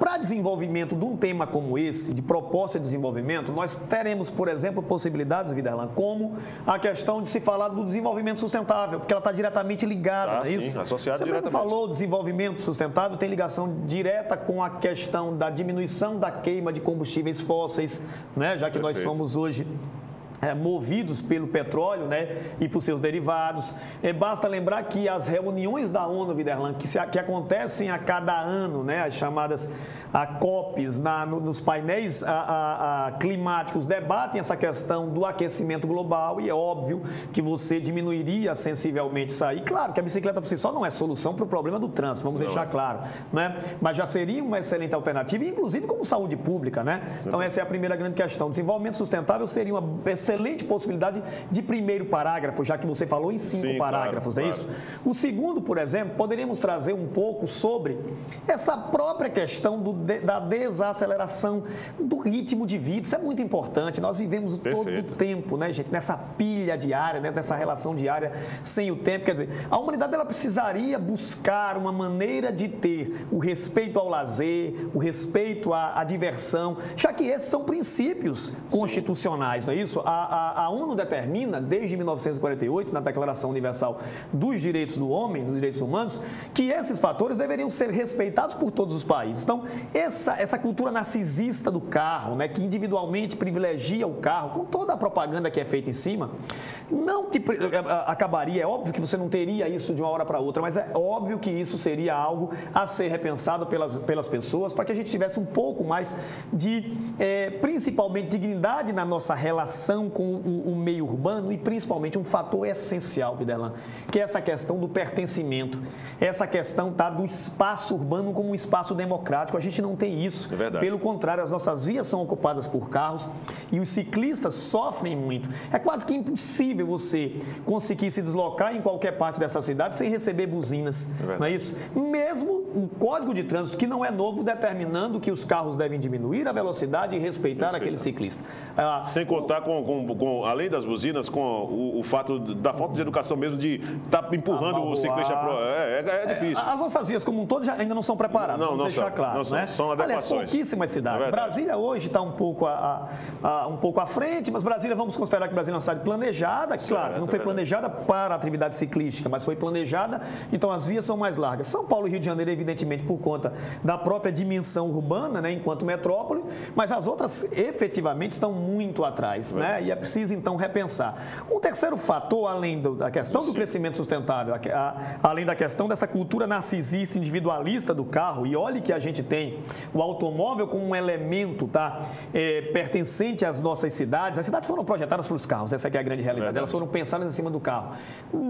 [SPEAKER 14] para desenvolvimento de um tema como esse, de proposta de desenvolvimento, nós teremos, por exemplo, possibilidades, Vidalan, como a questão de se falar do desenvolvimento sustentável, porque ela está diretamente ligada,
[SPEAKER 1] ah,
[SPEAKER 14] é isso?
[SPEAKER 1] Sim, associada
[SPEAKER 14] Você
[SPEAKER 1] diretamente.
[SPEAKER 14] falou desenvolvimento sustentável, tem ligação direta com a questão da diminuição da queima de combustíveis fósseis, né? já que Perfeito. nós somos hoje é, movidos pelo petróleo né, e por seus derivados. É, basta lembrar que as reuniões da ONU, Viderlan, que, se, que acontecem a cada ano, né, as chamadas a COPs, na, no, nos painéis a, a, a, climáticos, debatem essa questão do aquecimento global e é óbvio que você diminuiria sensivelmente isso aí. Claro que a bicicleta por si só não é solução para o problema do trânsito, vamos não. deixar claro. Né? Mas já seria uma excelente alternativa, inclusive como saúde pública. Né? Então, essa é a primeira grande questão. Desenvolvimento sustentável seria uma excelente excelente possibilidade de primeiro parágrafo, já que você falou em cinco Sim, parágrafos, claro, é claro. isso? O segundo, por exemplo, poderíamos trazer um pouco sobre essa própria questão do, da desaceleração do ritmo de vida. Isso é muito importante. Nós vivemos Perfeito. todo o tempo, né, gente, nessa pilha diária, né, nessa relação diária sem o tempo. Quer dizer, a humanidade ela precisaria buscar uma maneira de ter o respeito ao lazer, o respeito à, à diversão, já que esses são princípios constitucionais, não é isso? A, a, a, ONU determina, desde 1948, na Declaração Universal dos Direitos do Homem, dos Direitos Humanos, que esses fatores deveriam ser respeitados por todos os países. Então, essa, essa cultura narcisista do carro, né, que individualmente privilegia o carro, com toda a propaganda que é feita em cima, não que é, é, acabaria, é óbvio que você não teria isso de uma hora para outra, mas é óbvio que isso seria algo a ser repensado pelas, pelas pessoas, para que a gente tivesse um pouco mais de, é, principalmente, dignidade na nossa relação com o, o, meio urbano e principalmente um fator essencial, Videlan, que é essa questão do pertencimento, essa questão tá, do espaço urbano como um espaço democrático. A gente não tem isso. É verdade. Pelo contrário, as nossas vias são ocupadas por carros e os ciclistas sofrem muito. É quase que impossível você conseguir se deslocar em qualquer parte dessa cidade sem receber buzinas, é não é isso? Mesmo o código de trânsito, que não é novo, determinando que os carros devem diminuir a velocidade e respeitar, respeitar. aquele ciclista.
[SPEAKER 1] Ah, sem contar com, com, com, além das buzinas, com o, o, fato da falta de educação mesmo de estar tá empurrando o ciclista pro. É, é, é, difícil.
[SPEAKER 14] As nossas vias, como um todo, já, ainda não são preparadas. Não, vamos não deixar são, claro.
[SPEAKER 1] Não
[SPEAKER 14] são,
[SPEAKER 1] né? são adequações.
[SPEAKER 14] Aliás, pouquíssimas cidades. É Brasília hoje está um pouco a, a, um pouco à frente, mas Brasília, vamos considerar que Brasília é uma cidade planejada. Claro, não foi planejada para a atividade ciclística, mas foi planejada, então as vias são mais largas. São Paulo e Rio de Janeiro, evidentemente, por conta da própria dimensão urbana, né, enquanto metrópole, mas as outras efetivamente estão muito atrás, né? E é preciso então repensar. Um terceiro fator, além do, da questão do crescimento sustentável, a, a, além da questão dessa cultura narcisista, individualista do carro, e olhe que a gente tem o automóvel como um elemento tá, é, pertencente às nossas cidades. As cidades foram projetadas para os carros, essa é a grande realidade. Verdade. Elas foram pensadas em cima do carro.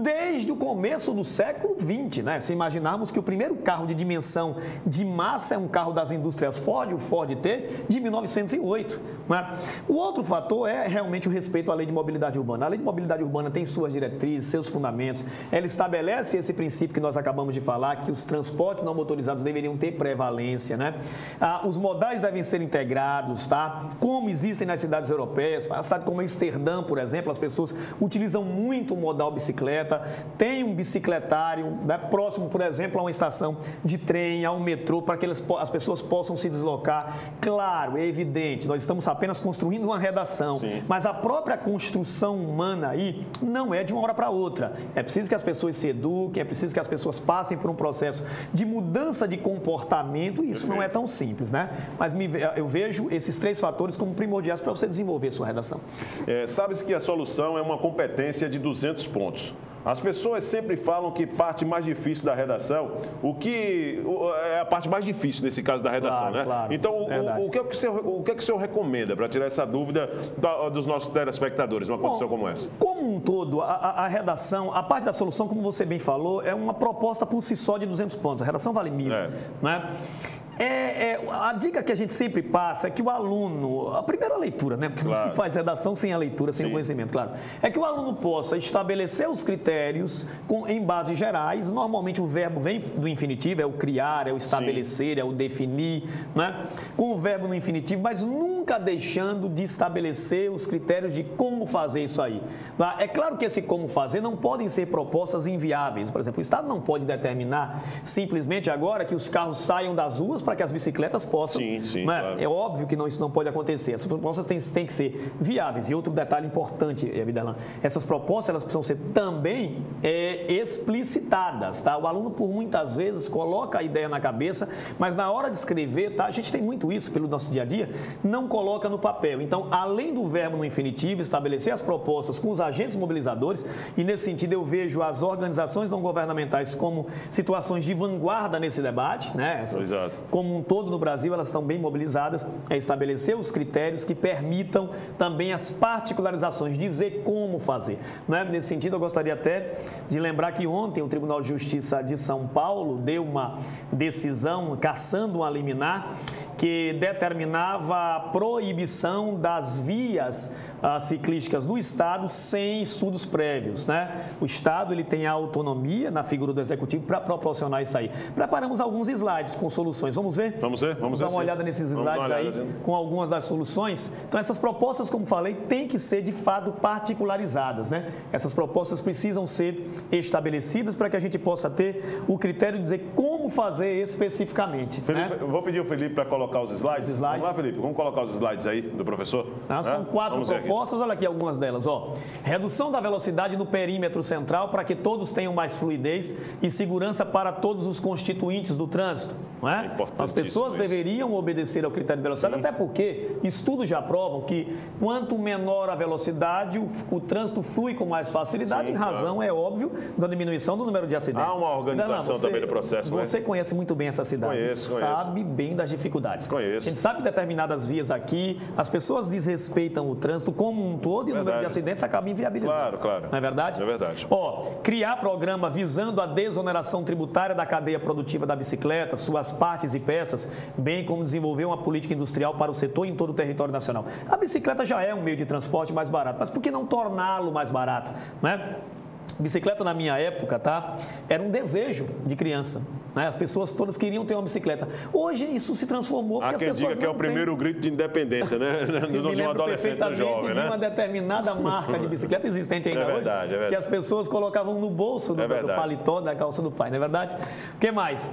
[SPEAKER 14] Desde o começo do século XX, né? Se imaginarmos que o primeiro carro de dimensão de massa é um carro das indústrias Ford, o Ford T, de 1908. Né? O outro fator é realmente o respeito à lei de mobilidade urbana. A lei de mobilidade urbana tem suas diretrizes, seus fundamentos. Ela estabelece esse princípio que nós acabamos de falar, que os transportes não motorizados deveriam ter prevalência. Né? Ah, os modais devem ser integrados, tá? como existem nas cidades europeias. A cidade como Amsterdã, por exemplo, as pessoas utilizam muito o modal bicicleta. Tem um bicicletário né? próximo, por exemplo, a uma estação de trem, a um metrô metrô para que eles, as pessoas possam se deslocar. Claro, é evidente, nós estamos apenas construindo uma redação, Sim. mas a própria construção humana aí não é de uma hora para outra. É preciso que as pessoas se eduquem, é preciso que as pessoas passem por um processo de mudança de comportamento e isso Perfeito. não é tão simples, né? Mas me, eu vejo esses três fatores como primordiais para você desenvolver sua redação.
[SPEAKER 1] É, Sabe-se que a solução é uma competência de 200 pontos. As pessoas sempre falam que parte mais difícil da redação, o que é a parte mais difícil nesse caso da redação,
[SPEAKER 14] Claro,
[SPEAKER 1] né?
[SPEAKER 14] claro.
[SPEAKER 1] Então, o, o que é que o senhor, o que é que o senhor recomenda para tirar essa dúvida da- dos nossos telespectadores numa condição como essa?
[SPEAKER 14] Como um todo, a, a- a redação, a parte da solução, como você bem falou, é uma proposta por si só de 200 pontos. A redação vale mil. Né? É, é, a dica que a gente sempre passa é que o aluno, a primeira leitura, né? Porque não
[SPEAKER 1] Claro.
[SPEAKER 14] se faz redação sem a leitura, sem o conhecimento, claro. É que o aluno possa estabelecer os critérios com, em bases gerais. Normalmente o verbo vem do infinitivo, é o criar, é o estabelecer, é o definir, né? Com o verbo no infinitivo, mas nunca deixando de estabelecer os critérios de como fazer isso aí. Tá? É claro que esse como fazer não podem ser propostas inviáveis. Por exemplo, o Estado não pode determinar simplesmente agora que os carros saiam das ruas para que as bicicletas possam.
[SPEAKER 1] Sim, sim,
[SPEAKER 14] né?
[SPEAKER 1] claro.
[SPEAKER 14] É óbvio que não, isso não pode acontecer. Essas propostas têm, têm que ser viáveis. E outro detalhe importante, Evidelan, essas propostas elas precisam ser também é, explicitadas. Tá? O aluno, por muitas vezes, coloca a ideia na cabeça, mas na hora de escrever, tá? a gente tem muito isso pelo nosso dia a dia, não coloca no papel. Então, além do verbo no infinitivo, estabelecer as propostas com os agentes mobilizadores, e nesse sentido eu vejo as organizações não governamentais como situações de vanguarda nesse debate, né? Essas-
[SPEAKER 1] Exato.
[SPEAKER 14] Como um todo no Brasil, elas estão bem mobilizadas, é estabelecer os critérios que permitam também as particularizações, dizer como fazer. Né? Nesse sentido, eu gostaria até de lembrar que ontem o Tribunal de Justiça de São Paulo deu uma decisão caçando uma liminar que determinava a proibição das vias ah, ciclísticas do Estado sem estudos prévios. Né? O Estado ele tem a autonomia na figura do Executivo para proporcionar isso aí. Preparamos alguns slides com soluções. Vamos ver?
[SPEAKER 1] Vamos ver? Vamos ver,
[SPEAKER 14] dar uma
[SPEAKER 1] sim.
[SPEAKER 14] olhada nesses
[SPEAKER 1] Vamos
[SPEAKER 14] slides aí
[SPEAKER 1] olhada, sim.
[SPEAKER 14] com algumas das soluções. Então, essas propostas, como falei, têm que ser de fato particularizadas. Né? Essas propostas precisam ser estabelecidas para que a gente possa ter o critério de dizer como fazer especificamente.
[SPEAKER 1] Felipe,
[SPEAKER 14] né?
[SPEAKER 1] eu vou pedir ao Felipe para colocar os slides.
[SPEAKER 14] Os slides.
[SPEAKER 1] Vamos lá, Felipe, vamos colocar os slides aí do professor.
[SPEAKER 14] Ah, são
[SPEAKER 1] Né?
[SPEAKER 14] quatro
[SPEAKER 1] Vamos ver aqui.
[SPEAKER 14] propostas, olha aqui algumas delas. Ó. Redução da velocidade no perímetro central para que todos tenham mais fluidez e segurança para todos os constituintes do trânsito. Não é? As pessoas
[SPEAKER 1] isso.
[SPEAKER 14] deveriam obedecer ao critério de velocidade, até porque estudos já provam que quanto menor a velocidade, o, o trânsito flui com mais facilidade,
[SPEAKER 1] Sim,
[SPEAKER 14] em razão, é óbvio, da diminuição do número de acidentes.
[SPEAKER 1] Há uma organização
[SPEAKER 14] você-
[SPEAKER 1] também do processo, né?
[SPEAKER 14] Você conhece muito bem essa cidade,
[SPEAKER 1] Conheço, conheço.
[SPEAKER 14] sabe bem das dificuldades.
[SPEAKER 1] Conheço.
[SPEAKER 14] A gente sabe que determinadas vias aqui, as pessoas desrespeitam o trânsito como um todo e o número de acidentes acaba inviabilizando.
[SPEAKER 1] Claro, claro.
[SPEAKER 14] Não é verdade?
[SPEAKER 1] É verdade.
[SPEAKER 14] Ó, criar programa visando a desoneração tributária da cadeia produtiva da bicicleta, suas partes e peças, bem como desenvolver uma política industrial para o setor em todo o território nacional. A bicicleta já é um meio de transporte mais barato, mas por que não torná-lo mais barato? Né? Bicicleta na minha época, tá? Era um desejo de criança. Né? As pessoas todas queriam ter uma bicicleta. Hoje isso se transformou
[SPEAKER 1] Há quem diga que é o
[SPEAKER 14] têm.
[SPEAKER 1] primeiro grito de independência, né? [laughs] De um adolescente, jovem,
[SPEAKER 14] de uma
[SPEAKER 1] né?
[SPEAKER 14] determinada marca de bicicleta existente ainda
[SPEAKER 1] É verdade,
[SPEAKER 14] hoje,
[SPEAKER 1] é verdade.
[SPEAKER 14] que as pessoas colocavam no bolso do,
[SPEAKER 1] É
[SPEAKER 14] do paletó da calça do pai, não é verdade? O que mais?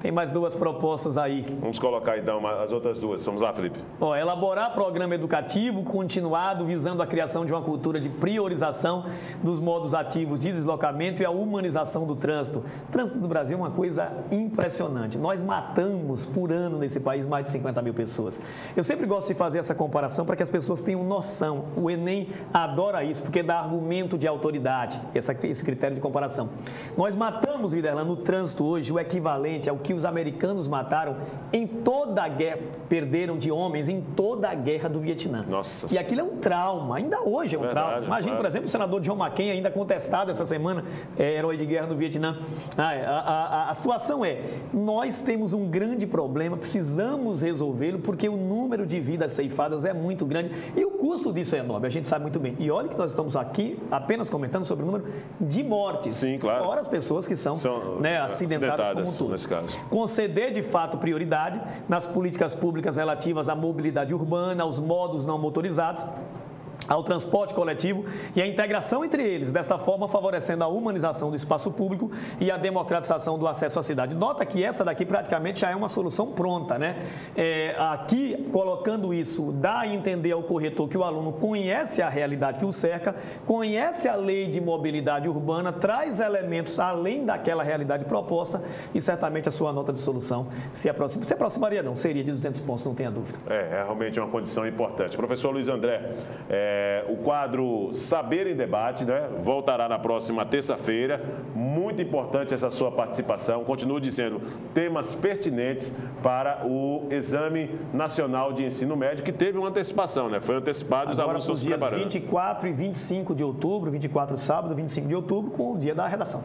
[SPEAKER 14] Tem mais duas propostas aí.
[SPEAKER 1] Vamos colocar então as outras duas. Vamos lá, Felipe.
[SPEAKER 14] Ó, elaborar programa educativo continuado visando a criação de uma cultura de priorização dos modos ativos de deslocamento e a humanização do trânsito. O trânsito do Brasil é uma coisa impressionante. Nós matamos por ano nesse país mais de 50 mil pessoas. Eu sempre gosto de fazer essa comparação para que as pessoas tenham noção. O Enem adora isso porque dá argumento de autoridade, essa- esse critério de comparação. Nós matamos, Viderlan, no trânsito hoje o equivalente ao que os americanos mataram em toda a guerra, perderam de homens em toda a guerra do Vietnã.
[SPEAKER 1] Nossa
[SPEAKER 14] E aquilo é um trauma, ainda hoje é um
[SPEAKER 1] Verdade,
[SPEAKER 14] trauma. Imagina,
[SPEAKER 1] claro.
[SPEAKER 14] por exemplo, o senador John McCain, ainda contestado essa semana, é, herói de guerra no Vietnã. Ah, é, a, a- a- situação é, nós temos um grande problema, precisamos resolvê-lo, porque o número de vidas ceifadas é muito grande e o custo disso é enorme, a gente sabe muito bem. E olha que nós estamos aqui apenas comentando sobre o número de mortes.
[SPEAKER 1] Sim, claro.
[SPEAKER 14] Fora as pessoas que são,
[SPEAKER 1] São,
[SPEAKER 14] né,
[SPEAKER 1] eh,
[SPEAKER 14] acidentadas, como um
[SPEAKER 1] acidentadas,
[SPEAKER 14] todo
[SPEAKER 1] nesse caso.
[SPEAKER 14] Conceder de fato prioridade nas políticas públicas relativas à mobilidade urbana, aos modos não motorizados ao transporte coletivo e à integração entre eles, dessa forma favorecendo a humanização do espaço público e a democratização do acesso à cidade. Nota que essa daqui praticamente já é uma solução pronta, né? É, aqui, colocando isso, dá a entender ao corretor que o aluno conhece a realidade que o cerca, conhece a lei de mobilidade urbana, traz elementos além daquela realidade proposta e certamente a sua nota de solução se aproxima. Se aproximaria não, seria de 200 pontos, não tenha dúvida.
[SPEAKER 1] É, é realmente uma condição importante. Professor Luiz André, é, É, o quadro Saber em Debate né, voltará na próxima terça-feira. Muito importante essa sua participação. Continuo dizendo temas pertinentes para o Exame Nacional de Ensino Médio, que teve uma antecipação, né? Foi antecipado, os
[SPEAKER 14] Agora,
[SPEAKER 1] alunos estão se preparando.
[SPEAKER 14] 24 e 25 de outubro, 24 sábado, 25 de outubro, com o dia da redação.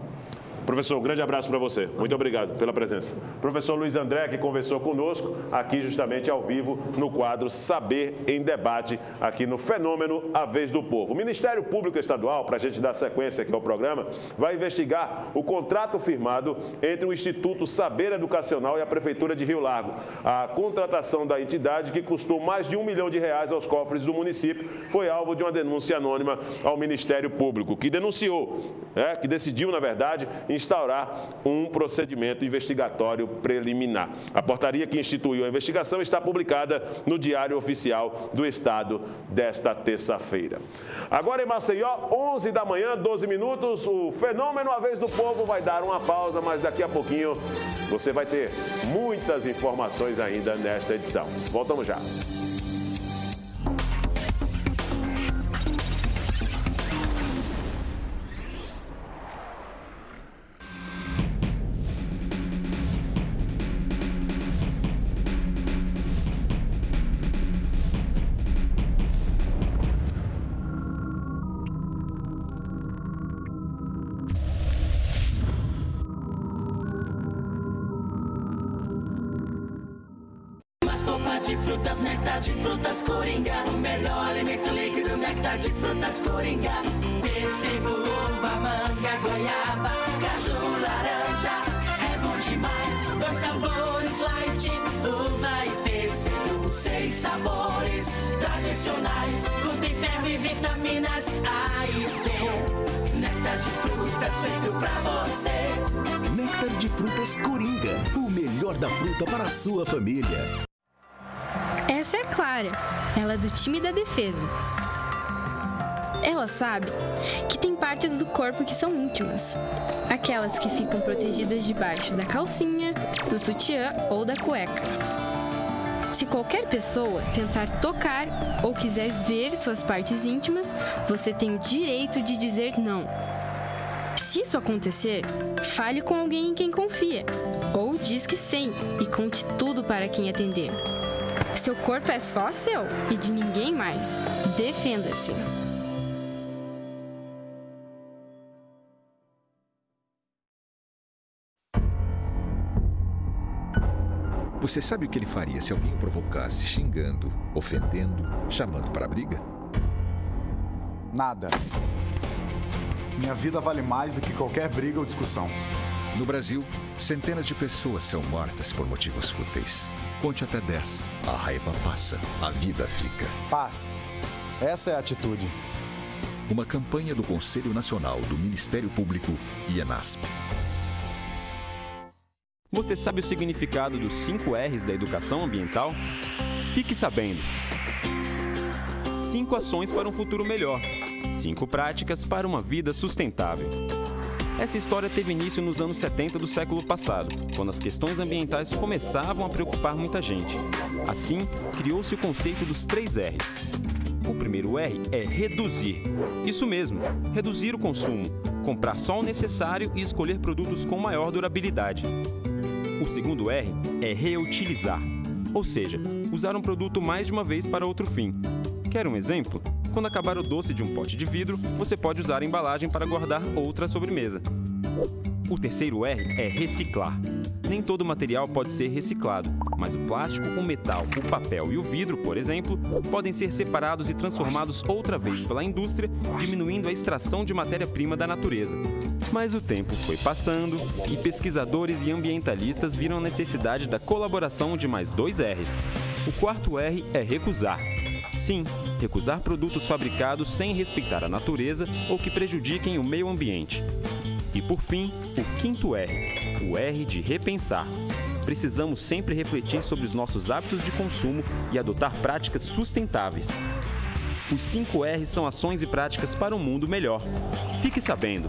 [SPEAKER 1] Professor, um grande abraço para você. Muito obrigado pela presença. Professor Luiz André, que conversou conosco aqui justamente ao vivo no quadro Saber em Debate, aqui no Fenômeno A Vez do Povo. O Ministério Público Estadual, para a gente dar sequência aqui ao programa, vai investigar o contrato firmado entre o Instituto Saber Educacional e a Prefeitura de Rio Largo. A contratação da entidade, que custou mais de um milhão de reais aos cofres do município, foi alvo de uma denúncia anônima ao Ministério Público, que denunciou, é, que decidiu, na verdade, instaurar um procedimento investigatório preliminar. A portaria que instituiu a investigação está publicada no Diário Oficial do Estado desta terça-feira. Agora em Maceió, 11 da manhã, 12 minutos, o Fenômeno A Vez do Povo vai dar uma pausa, mas daqui a pouquinho você vai ter muitas informações ainda nesta edição. Voltamos já.
[SPEAKER 5] Time da defesa. Ela sabe que tem partes do corpo que são íntimas. Aquelas que ficam protegidas debaixo da calcinha, do sutiã ou da cueca. Se qualquer pessoa tentar tocar ou quiser ver suas partes íntimas, você tem o direito de dizer não. Se isso acontecer, fale com alguém em quem confia. Ou diz que sim e conte tudo para quem atender. Seu corpo é só seu e de ninguém mais. Defenda-se.
[SPEAKER 8] Você sabe o que ele faria se alguém o provocasse xingando, ofendendo, chamando para a briga?
[SPEAKER 9] Nada. Minha vida vale mais do que qualquer briga ou discussão.
[SPEAKER 8] No Brasil, centenas de pessoas são mortas por motivos fúteis. Conte até 10. A raiva passa, a vida fica.
[SPEAKER 9] Paz. Essa é a atitude.
[SPEAKER 8] Uma campanha do Conselho Nacional do Ministério Público e Enasp.
[SPEAKER 4] Você sabe o significado dos 5 R's da educação ambiental? Fique sabendo. Cinco ações para um futuro melhor. Cinco práticas para uma vida sustentável. Essa história teve início nos anos 70 do século passado, quando as questões ambientais começavam a preocupar muita gente. Assim, criou-se o conceito dos três R's. O primeiro R é reduzir. Isso mesmo, reduzir o consumo, comprar só o necessário e escolher produtos com maior durabilidade. O segundo R é reutilizar, ou seja, usar um produto mais de uma vez para outro fim. Quer um exemplo? Quando acabar o doce de um pote de vidro, você pode usar a embalagem para guardar outra sobremesa. O terceiro R é reciclar. Nem todo material pode ser reciclado, mas o plástico, o metal, o papel e o vidro, por exemplo, podem ser separados e transformados outra vez pela indústria, diminuindo a extração de matéria-prima da natureza. Mas o tempo foi passando e pesquisadores e ambientalistas viram a necessidade da colaboração de mais dois R's. O quarto R é recusar. Sim, recusar produtos fabricados sem respeitar a natureza ou que prejudiquem o meio ambiente. E por fim, o quinto R, o R de repensar. Precisamos sempre refletir sobre os nossos hábitos de consumo e adotar práticas sustentáveis. Os 5 R's são ações e práticas para um mundo melhor. Fique sabendo!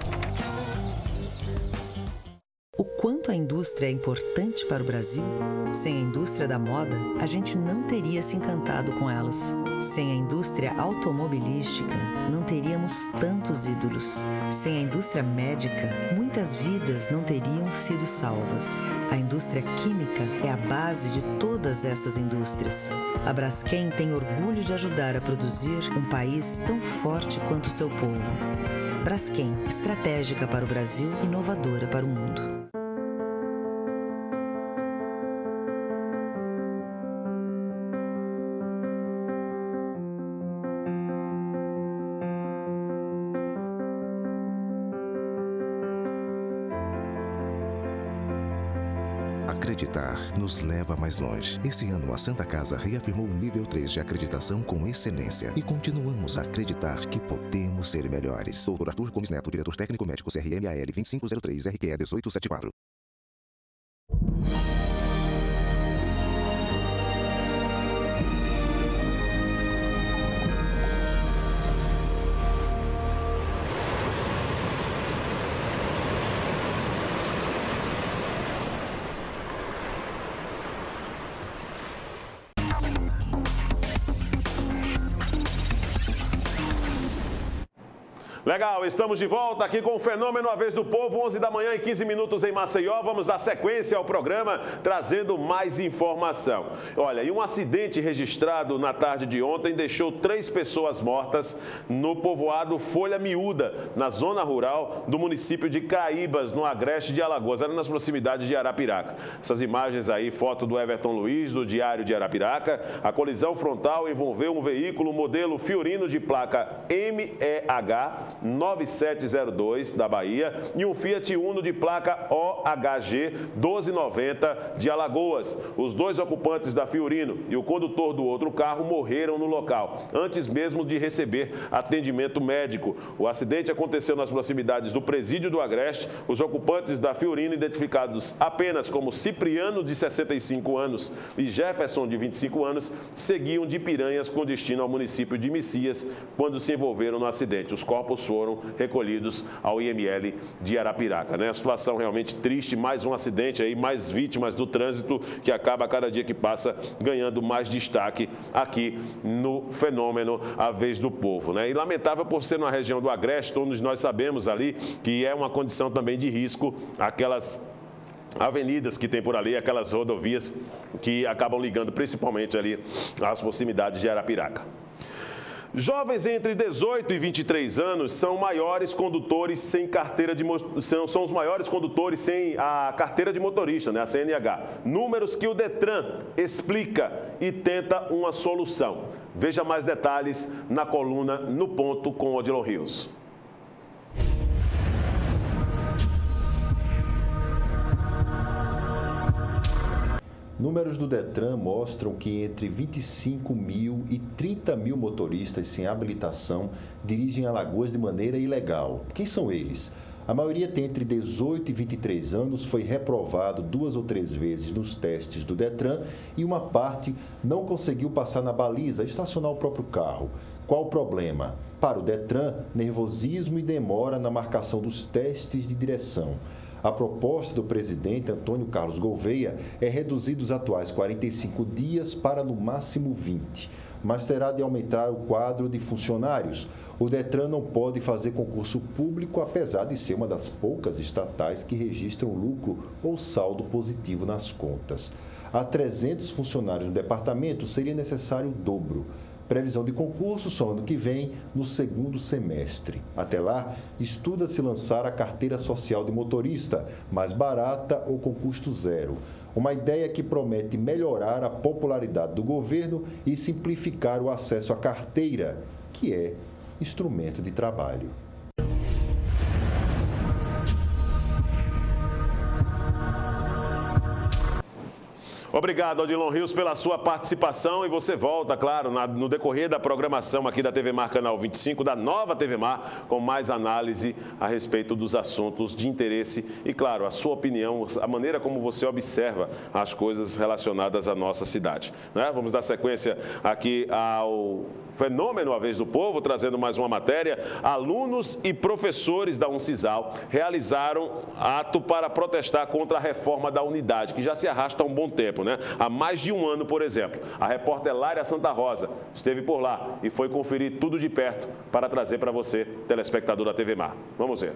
[SPEAKER 10] O quanto a indústria é importante para o Brasil? Sem a indústria da moda, a gente não teria se encantado com elas. Sem a indústria automobilística, não teríamos tantos ídolos. Sem a indústria médica, muitas vidas não teriam sido salvas. A indústria química é a base de todas essas indústrias. A Braskem tem orgulho de ajudar a produzir um país tão forte quanto o seu povo. Braskem, estratégica para o Brasil, inovadora para o mundo.
[SPEAKER 11] Nos leva mais longe. Esse ano, a Santa Casa reafirmou o nível 3 de acreditação com excelência e continuamos a acreditar que podemos ser melhores. Doutor Arthur Gomes Neto, diretor técnico médico CRMAL 2503 RQE 1874.
[SPEAKER 1] Legal, estamos de volta aqui com o Fenômeno A Vez do Povo, 11 da manhã e 15 minutos em Maceió. Vamos dar sequência ao programa, trazendo mais informação. Olha, e um acidente registrado na tarde de ontem deixou três pessoas mortas no povoado Folha Miúda, na zona rural do município de Caíbas, no agreste de Alagoas, nas proximidades de Arapiraca. Essas imagens aí, foto do Everton Luiz, do Diário de Arapiraca. A colisão frontal envolveu um veículo modelo Fiorino de placa MEH 9702 da Bahia e um Fiat Uno de placa OHG 1290 de Alagoas. Os dois ocupantes da Fiorino e o condutor do outro carro morreram no local, antes mesmo de receber atendimento médico. O acidente aconteceu nas proximidades do presídio do Agreste. Os ocupantes da Fiorino, identificados apenas como Cipriano, de 65 anos, e Jefferson, de 25 anos, seguiam de Piranhas com destino ao município de Messias quando se envolveram no acidente. Os corpos foram recolhidos ao IML de Arapiraca. Né? A situação realmente triste, mais um acidente aí, mais vítimas do trânsito que acaba cada dia que passa ganhando mais destaque aqui no fenômeno A Vez do Povo. Né? E lamentável por ser na região do Agreste, todos nós sabemos ali que é uma condição também de risco, aquelas avenidas que tem por ali, aquelas rodovias que acabam ligando principalmente ali às proximidades de Arapiraca. Jovens entre 18 e 23 anos são maiores condutores sem carteira de são, são os maiores condutores sem a carteira de motorista, né, a CNH. Números que o Detran explica e tenta uma solução. Veja mais detalhes na coluna No Ponto com Odilon Rios.
[SPEAKER 15] Números do Detran mostram que entre 25 mil e 30 mil motoristas sem habilitação dirigem Alagoas de maneira ilegal. Quem são eles? A maioria tem entre 18 e 23 anos, foi reprovado duas ou três vezes nos testes do Detran e uma parte não conseguiu passar na baliza, estacionar o próprio carro. Qual o problema? Para o Detran, nervosismo e demora na marcação dos testes de direção. A proposta do presidente Antônio Carlos Gouveia é reduzir dos atuais 45 dias para no máximo 20, mas terá de aumentar o quadro de funcionários. O Detran não pode fazer concurso público, apesar de ser uma das poucas estatais que registram lucro ou saldo positivo nas contas. A 300 funcionários no departamento seria necessário o dobro. Previsão de concurso só ano que vem, no segundo semestre. Até lá, estuda-se lançar a carteira social de motorista, mais barata ou com custo zero. Uma ideia que promete melhorar a popularidade do governo e simplificar o acesso à carteira, que é instrumento de trabalho.
[SPEAKER 1] Obrigado, Odilon Rios, pela sua participação e você volta, claro, na, no decorrer da programação aqui da TV Mar Canal 25, da nova TV Mar, com mais análise a respeito dos assuntos de interesse e, claro, a sua opinião, a maneira como você observa as coisas relacionadas à nossa cidade. Né? Vamos dar sequência aqui ao Fenômeno A Vez do Povo, trazendo mais uma matéria. Alunos e professores da Uncisal realizaram ato para protestar contra a reforma da unidade, que já se arrasta há um bom tempo, né? Há mais de um ano, por exemplo. A repórter Lária Santa Rosa esteve por lá e foi conferir tudo de perto para trazer para você, telespectador da TV Mar. Vamos ver.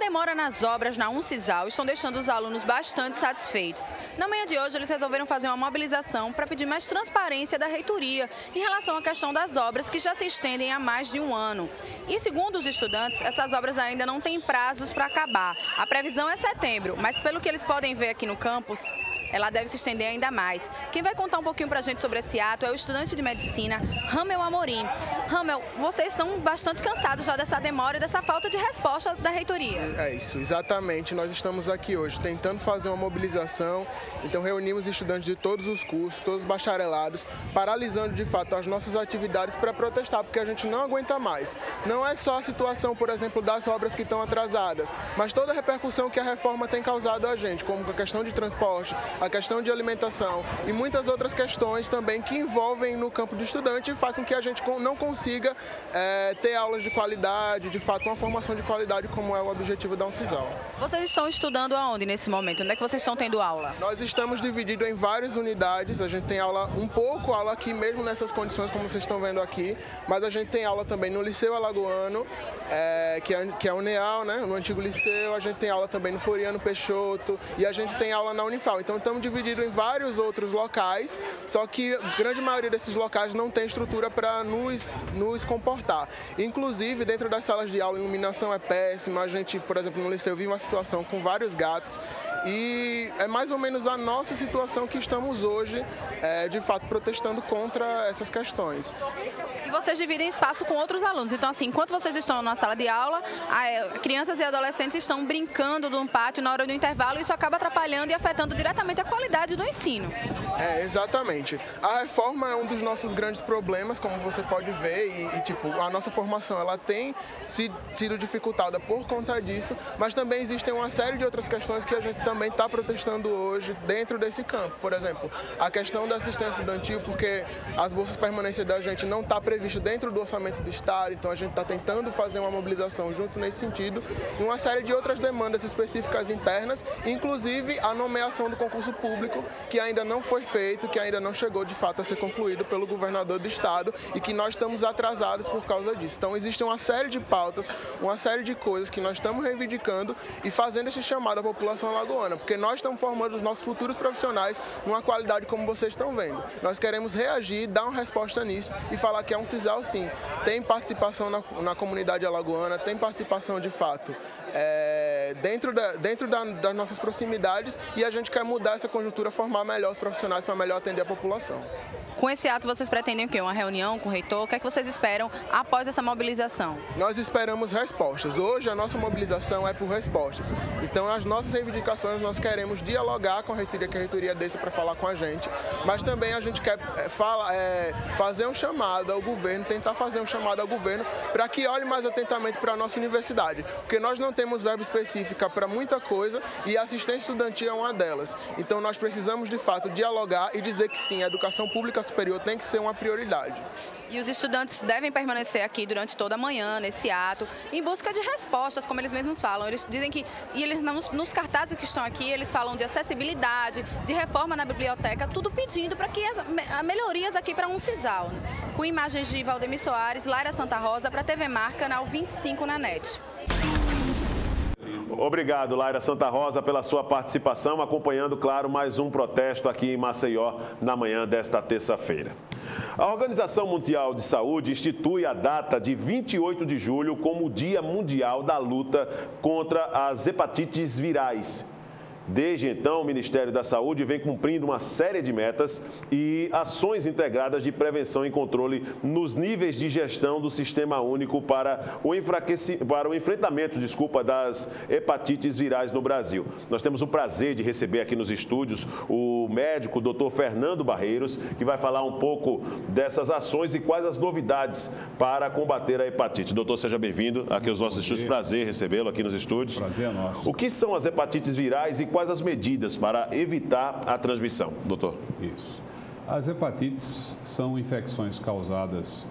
[SPEAKER 2] Demora nas obras na Uncisal estão deixando os alunos bastante satisfeitos. Na manhã de hoje, eles resolveram fazer uma mobilização para pedir mais transparência da reitoria em relação à questão das obras que já se estendem há mais de um ano. E segundo os estudantes, essas obras ainda não têm prazos para acabar. A previsão é setembro, mas pelo que eles podem ver aqui no campus, ela deve se estender ainda mais. Quem vai contar um pouquinho para a gente sobre esse ato é o estudante de medicina, Ramel Amorim. Ramel, vocês estão bastante cansados já dessa demora e dessa falta de resposta da reitoria.
[SPEAKER 16] É isso, exatamente. Nós estamos aqui hoje tentando fazer uma mobilização, então reunimos estudantes de todos os cursos, todos os bacharelados, paralisando de fato as nossas atividades para protestar, porque a gente não aguenta mais. Não é só a situação, por exemplo, das obras que estão atrasadas, mas toda a repercussão que a reforma tem causado a gente, como a questão de transporte, a questão de alimentação e muitas outras questões também que envolvem no campo do estudante e fazem com que a gente não consiga é, ter aulas de qualidade, de fato uma formação de qualidade como é o objetivo da Uncisal.
[SPEAKER 2] Vocês estão estudando aonde nesse momento? Onde é que vocês estão tendo aula?
[SPEAKER 16] Nós estamos divididos em várias unidades, a gente tem aula, um pouco aula aqui mesmo nessas condições como vocês estão vendo aqui, mas a gente tem aula também no Liceu Alagoano, é, que, é, que é Uneal, né, no antigo liceu, a gente tem aula também no Floriano Peixoto e a gente tem aula na Unifal. Então estamos divididos em vários outros locais, só que grande maioria desses locais não tem estrutura para nos, nos comportar. Inclusive, dentro das salas de aula, a iluminação é péssima. A gente, por exemplo, no liceu, vive uma situação com vários gatos e é mais ou menos a nossa situação que estamos hoje, é, de fato, protestando contra essas questões.
[SPEAKER 2] E vocês dividem espaço com outros alunos. Então, assim, enquanto vocês estão na sala de aula, é, crianças e adolescentes estão brincando num pátio na hora do intervalo e isso acaba atrapalhando e afetando diretamente a qualidade do ensino.
[SPEAKER 16] É, exatamente. A reforma é um dos nossos grandes problemas, como você pode ver, e, e tipo, a nossa formação ela tem sido dificultada por conta disso, mas também existem uma série de outras questões que a gente também está protestando hoje dentro desse campo. Por exemplo, a questão da assistência estudantil, porque as bolsas permanência da gente não está prevista dentro do orçamento do Estado, então a gente está tentando fazer uma mobilização junto nesse sentido, e uma série de outras demandas específicas internas, inclusive a nomeação do concurso público, que ainda não foi feito, que ainda não chegou de fato a ser concluído pelo governador do estado e que nós estamos atrasados por causa disso. Então existe uma série de pautas, uma série de coisas que nós estamos reivindicando e fazendo esse chamado à população lagoana, porque nós estamos formando os nossos futuros profissionais numa qualidade como vocês estão vendo. Nós queremos reagir, dar uma resposta nisso e falar que é um CISAL sim. Tem participação na, na comunidade alagoana, tem participação de fato é, dentro, da, dentro da, das nossas proximidades e a gente quer mudar essa conjuntura, formar melhor os profissionais para melhor atender a população.
[SPEAKER 2] Com esse ato, vocês pretendem o quê? Uma reunião com o reitor? O que é que vocês esperam após essa mobilização?
[SPEAKER 16] Nós esperamos respostas. Hoje, a nossa mobilização é por respostas. Então, as nossas reivindicações, nós queremos dialogar com a reitoria, que a reitoria desça para falar com a gente, mas também a gente quer é, fala, é, fazer um chamado ao governo, tentar fazer um chamado ao governo para que olhe mais atentamente para a nossa universidade, porque nós não temos verba específica para muita coisa e a assistência estudantil é uma delas. Então, nós precisamos, de fato, dialogar e dizer que sim, a educação pública superior tem que ser uma prioridade.
[SPEAKER 2] E os estudantes devem permanecer aqui durante toda a manhã, nesse ato, em busca de respostas, como eles mesmos falam. Eles dizem que, e eles nos, nos cartazes que estão aqui, eles falam de acessibilidade, de reforma na biblioteca, tudo pedindo para que as melhorias aqui para um CISAL. Né? Com imagens de Valdemir Soares, Lara Santa Rosa, para a TV Mar, canal 25 na NET.
[SPEAKER 1] Obrigado, Laira Santa Rosa, pela sua participação, acompanhando, claro, mais um protesto aqui em Maceió na manhã desta terça-feira. A Organização Mundial de Saúde institui a data de 28 de julho como o Dia Mundial da Luta contra as Hepatites Virais. Desde então, o Ministério da Saúde vem cumprindo uma série de metas e ações integradas de prevenção e controle nos níveis de gestão do Sistema Único para o, para o enfrentamento desculpa, das hepatites virais no Brasil. Nós temos o prazer de receber aqui nos estúdios o médico o doutor Fernando Barreiros, que vai falar um pouco dessas ações e quais as novidades para combater a hepatite. Doutor, seja bem-vindo aqui aos nossos estúdios. Prazer recebê-lo aqui nos estúdios.
[SPEAKER 17] Prazer é nosso.
[SPEAKER 1] O que são as hepatites virais e quais quais as medidas para evitar a transmissão, doutor?
[SPEAKER 17] Isso. As hepatites são infecções causadas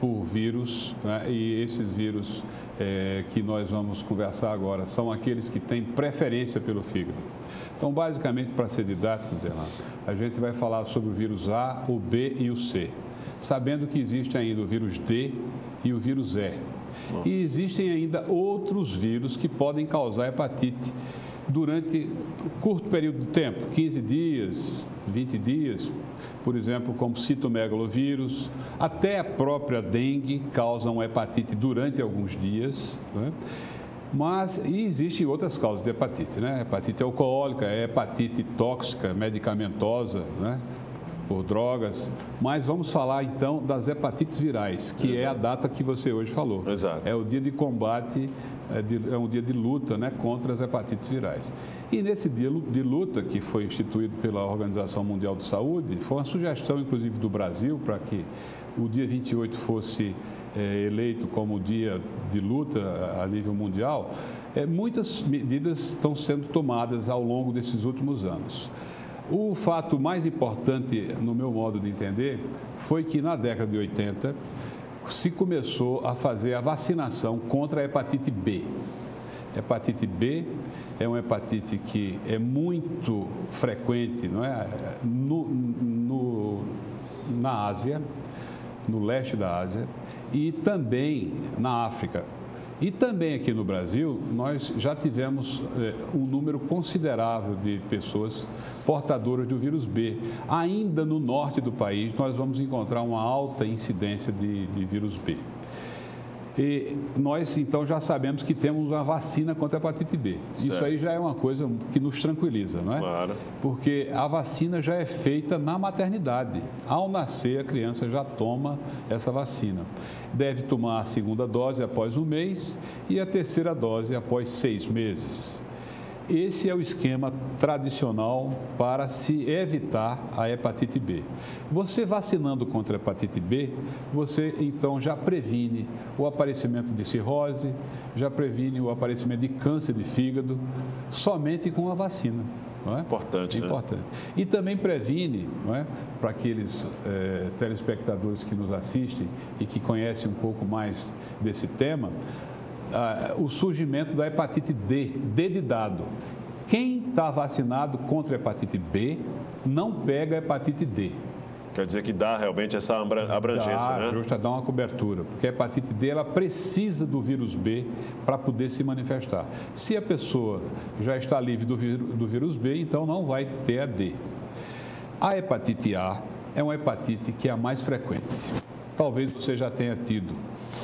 [SPEAKER 17] por vírus, né? e esses vírus é, que nós vamos conversar agora são aqueles que têm preferência pelo fígado. Então, basicamente, para ser didático, a gente vai falar sobre o vírus A, o B e o C, sabendo que existe ainda o vírus D e o vírus E. Nossa. E existem ainda outros vírus que podem causar hepatite durante um curto período de tempo, 15 dias, 20 dias, por exemplo, como citomegalovírus, até a própria dengue causa uma hepatite durante alguns dias. Né? Mas e existem outras causas de hepatite, né? Hepatite alcoólica, hepatite tóxica, medicamentosa, né? por drogas. Mas vamos falar então das hepatites virais, que Exato. é a data que você hoje falou.
[SPEAKER 1] Exato.
[SPEAKER 17] É o dia de combate, é, de, é um dia de luta né, contra as hepatites virais. E nesse dia de luta, que foi instituído pela Organização Mundial de Saúde, foi uma sugestão, inclusive, do Brasil, para que o dia 28 fosse é, eleito como dia de luta a nível mundial, é, muitas medidas estão sendo tomadas ao longo desses últimos anos. O fato mais importante, no meu modo de entender, foi que na década de 80 se começou a fazer a vacinação contra a hepatite B. Hepatite B é uma hepatite que é muito frequente não é? no, no, na Ásia, no leste da Ásia e também na África. E também aqui no Brasil, nós já tivemos eh, um número considerável de pessoas portadoras do vírus B. Ainda no norte do país, nós vamos encontrar uma alta incidência de, de vírus B. E nós, então, já sabemos que temos uma vacina contra a hepatite B. Certo. Isso aí já é uma coisa que nos tranquiliza, não é?
[SPEAKER 1] Claro.
[SPEAKER 17] Porque a vacina já é feita na maternidade. Ao nascer, a criança já toma essa vacina. Deve tomar a segunda dose após um mês e a terceira dose após seis meses. Esse é o esquema tradicional para se evitar a hepatite B. Você vacinando contra a hepatite B, você então já previne o aparecimento de cirrose, já previne o aparecimento de câncer de fígado, somente com a vacina.
[SPEAKER 1] É? Importante.
[SPEAKER 17] Importante. Né? E também previne, é? para aqueles é, telespectadores que nos assistem e que conhecem um pouco mais desse tema, uh, o surgimento da hepatite D, D de dado. Quem está vacinado contra a hepatite B não pega a hepatite D.
[SPEAKER 1] Quer dizer que dá realmente essa abrangência,
[SPEAKER 17] dá,
[SPEAKER 1] né?
[SPEAKER 17] Justa, dá uma cobertura, porque a hepatite D ela precisa do vírus B para poder se manifestar. Se a pessoa já está livre do, do vírus B, então não vai ter a D. A hepatite A é uma hepatite que é a mais frequente. Talvez você já tenha tido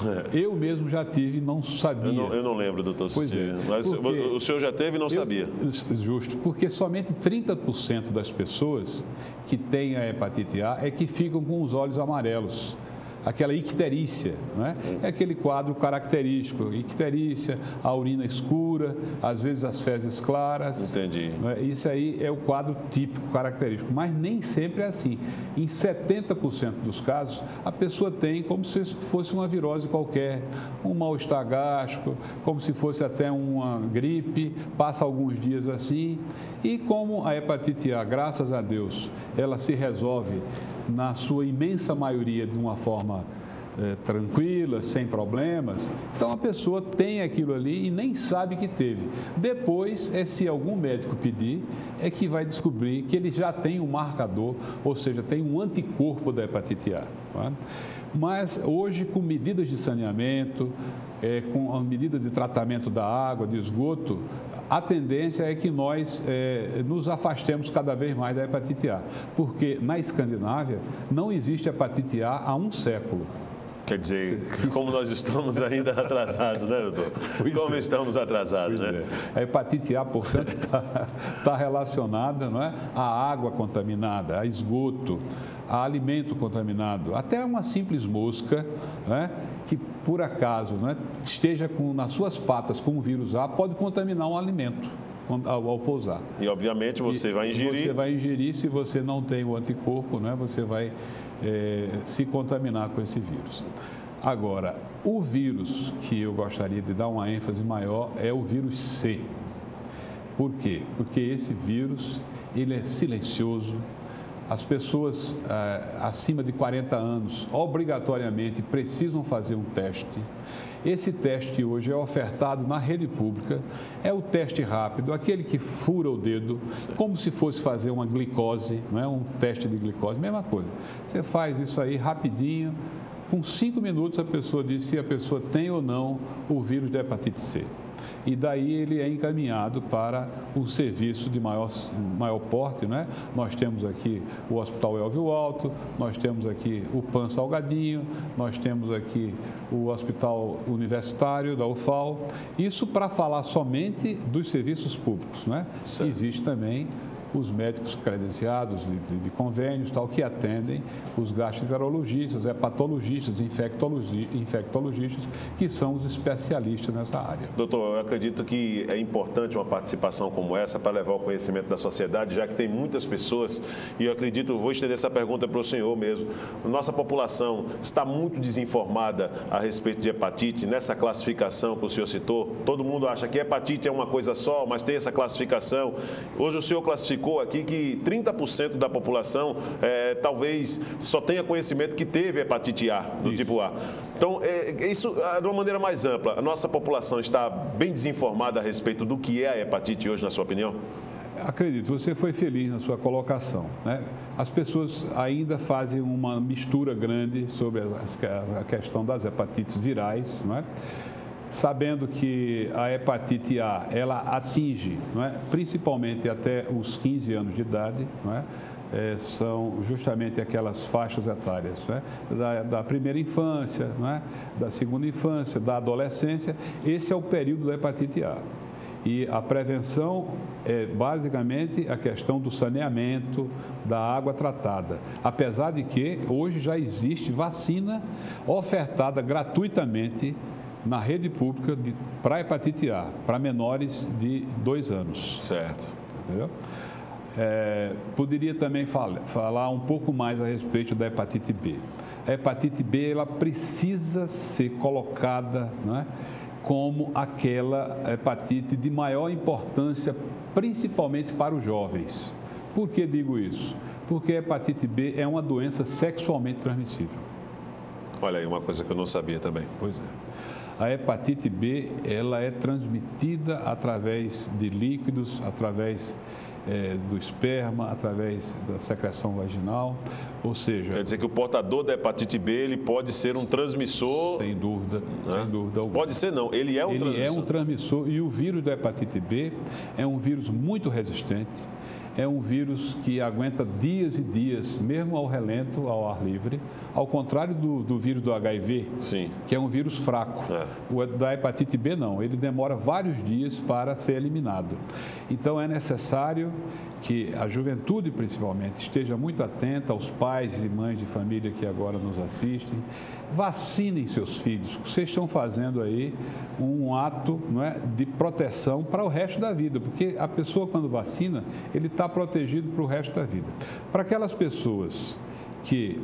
[SPEAKER 17] é. Eu mesmo já tive e não sabia. Eu
[SPEAKER 1] não, eu não lembro, doutor
[SPEAKER 17] Pois é.
[SPEAKER 1] Mas o senhor já teve e não eu, sabia.
[SPEAKER 17] Justo, porque somente 30% das pessoas que têm a hepatite A é que ficam com os olhos amarelos aquela icterícia, não é? é aquele quadro característico, icterícia, a urina escura, às vezes as fezes claras.
[SPEAKER 1] Entendi.
[SPEAKER 17] É? Isso aí é o quadro típico, característico, mas nem sempre é assim. Em 70% dos casos, a pessoa tem como se fosse uma virose qualquer, um mal-estar gástrico, como se fosse até uma gripe, passa alguns dias assim, e como a hepatite A, graças a Deus, ela se resolve na sua imensa maioria, de uma forma é, tranquila, sem problemas. Então a pessoa tem aquilo ali e nem sabe que teve. Depois, é se algum médico pedir, é que vai descobrir que ele já tem um marcador, ou seja, tem um anticorpo da hepatite A. Tá? Mas hoje, com medidas de saneamento, é, com a medida de tratamento da água, de esgoto, a tendência é que nós é, nos afastemos cada vez mais da hepatite A, porque na Escandinávia não existe hepatite A há um século.
[SPEAKER 1] Quer dizer, como nós estamos ainda [laughs] atrasados, né, doutor? Pois como é. estamos atrasados, pois né?
[SPEAKER 17] É. A hepatite A, portanto, está [laughs] tá relacionada não é, à água contaminada, a esgoto, a alimento contaminado, até uma simples mosca, né, que por acaso né, esteja com, nas suas patas com o vírus A, pode contaminar um alimento. Ao, ao pousar.
[SPEAKER 1] E obviamente você e, vai ingerir.
[SPEAKER 17] Você vai ingerir, se você não tem o anticorpo, né, você vai é, se contaminar com esse vírus. Agora, o vírus que eu gostaria de dar uma ênfase maior é o vírus C. Por quê? Porque esse vírus ele é silencioso, as pessoas é, acima de 40 anos obrigatoriamente precisam fazer um teste. Esse teste hoje é ofertado na rede pública, é o teste rápido, aquele que fura o dedo, como se fosse fazer uma glicose, não é um teste de glicose, mesma coisa. Você faz isso aí rapidinho, com cinco minutos a pessoa diz se a pessoa tem ou não o vírus da hepatite C e daí ele é encaminhado para um serviço de maior, maior porte. Né? Nós temos aqui o Hospital Elvio Alto, nós temos aqui o PAN Salgadinho, nós temos aqui o Hospital Universitário da UFAL. Isso para falar somente dos serviços públicos. Né? Existe também os médicos credenciados de, de, de convênios, tal, que atendem os gastroenterologistas, hepatologistas, infectologistas, que são os especialistas nessa área.
[SPEAKER 1] Doutor, eu acredito que é importante uma participação como essa para levar o conhecimento da sociedade, já que tem muitas pessoas, e eu acredito, vou estender essa pergunta para o senhor mesmo. Nossa população está muito desinformada a respeito de hepatite, nessa classificação que o senhor citou. Todo mundo acha que hepatite é uma coisa só, mas tem essa classificação. Hoje o senhor classificou identificou aqui que 30% da população é, talvez só tenha conhecimento que teve hepatite A, do isso. tipo A. Então, é, isso ah, de uma maneira mais ampla, a nossa população está bem desinformada a respeito do que é a hepatite hoje, na sua opinião?
[SPEAKER 17] Acredito, você foi feliz na sua colocação. Né? As pessoas ainda fazem uma mistura grande sobre a, a questão das hepatites virais, não é? Sabendo que a hepatite A ela atinge, é? principalmente até os 15 anos de idade, é? É, são justamente aquelas faixas etárias é? da, da, primeira infância, é? da segunda infância, da adolescência. Esse é o período da hepatite A. E a prevenção é basicamente a questão do saneamento, da água tratada. Apesar de que hoje já existe vacina ofertada gratuitamente na rede pública para hepatite A, para menores de dois anos.
[SPEAKER 1] Certo.
[SPEAKER 17] Entendeu? É, poderia também fala, falar um pouco mais a respeito da hepatite B. A hepatite B ela precisa ser colocada é, como aquela hepatite de maior importância, principalmente para os jovens. Por que digo isso? Porque a hepatite B é uma doença sexualmente transmissível.
[SPEAKER 1] Olha aí, uma coisa que eu não sabia também.
[SPEAKER 17] Pois é. A hepatite B, ela é transmitida através de líquidos, através é, do esperma, através da secreção vaginal, ou seja...
[SPEAKER 1] Quer dizer que o portador da hepatite B, ele pode ser um transmissor...
[SPEAKER 17] Sem dúvida, né? sem dúvida.
[SPEAKER 1] Pode ser não, ele é um
[SPEAKER 17] ele
[SPEAKER 1] transmissor.
[SPEAKER 17] Ele é um transmissor e o vírus da hepatite B é um vírus muito resistente, é um vírus que aguenta dias e dias, mesmo ao relento, ao ar livre, ao contrário do, do vírus do HIV,
[SPEAKER 1] Sim.
[SPEAKER 17] que é um vírus fraco. É. O da hepatite B não, ele demora vários dias para ser eliminado. Então é necessário que a juventude, principalmente, esteja muito atenta aos pais e mães de família que agora nos assistem. Vacinem seus filhos. Vocês estão fazendo aí um ato não é, de proteção para o resto da vida, porque a pessoa, quando vacina, ele está protegido para o resto da vida. Para aquelas pessoas que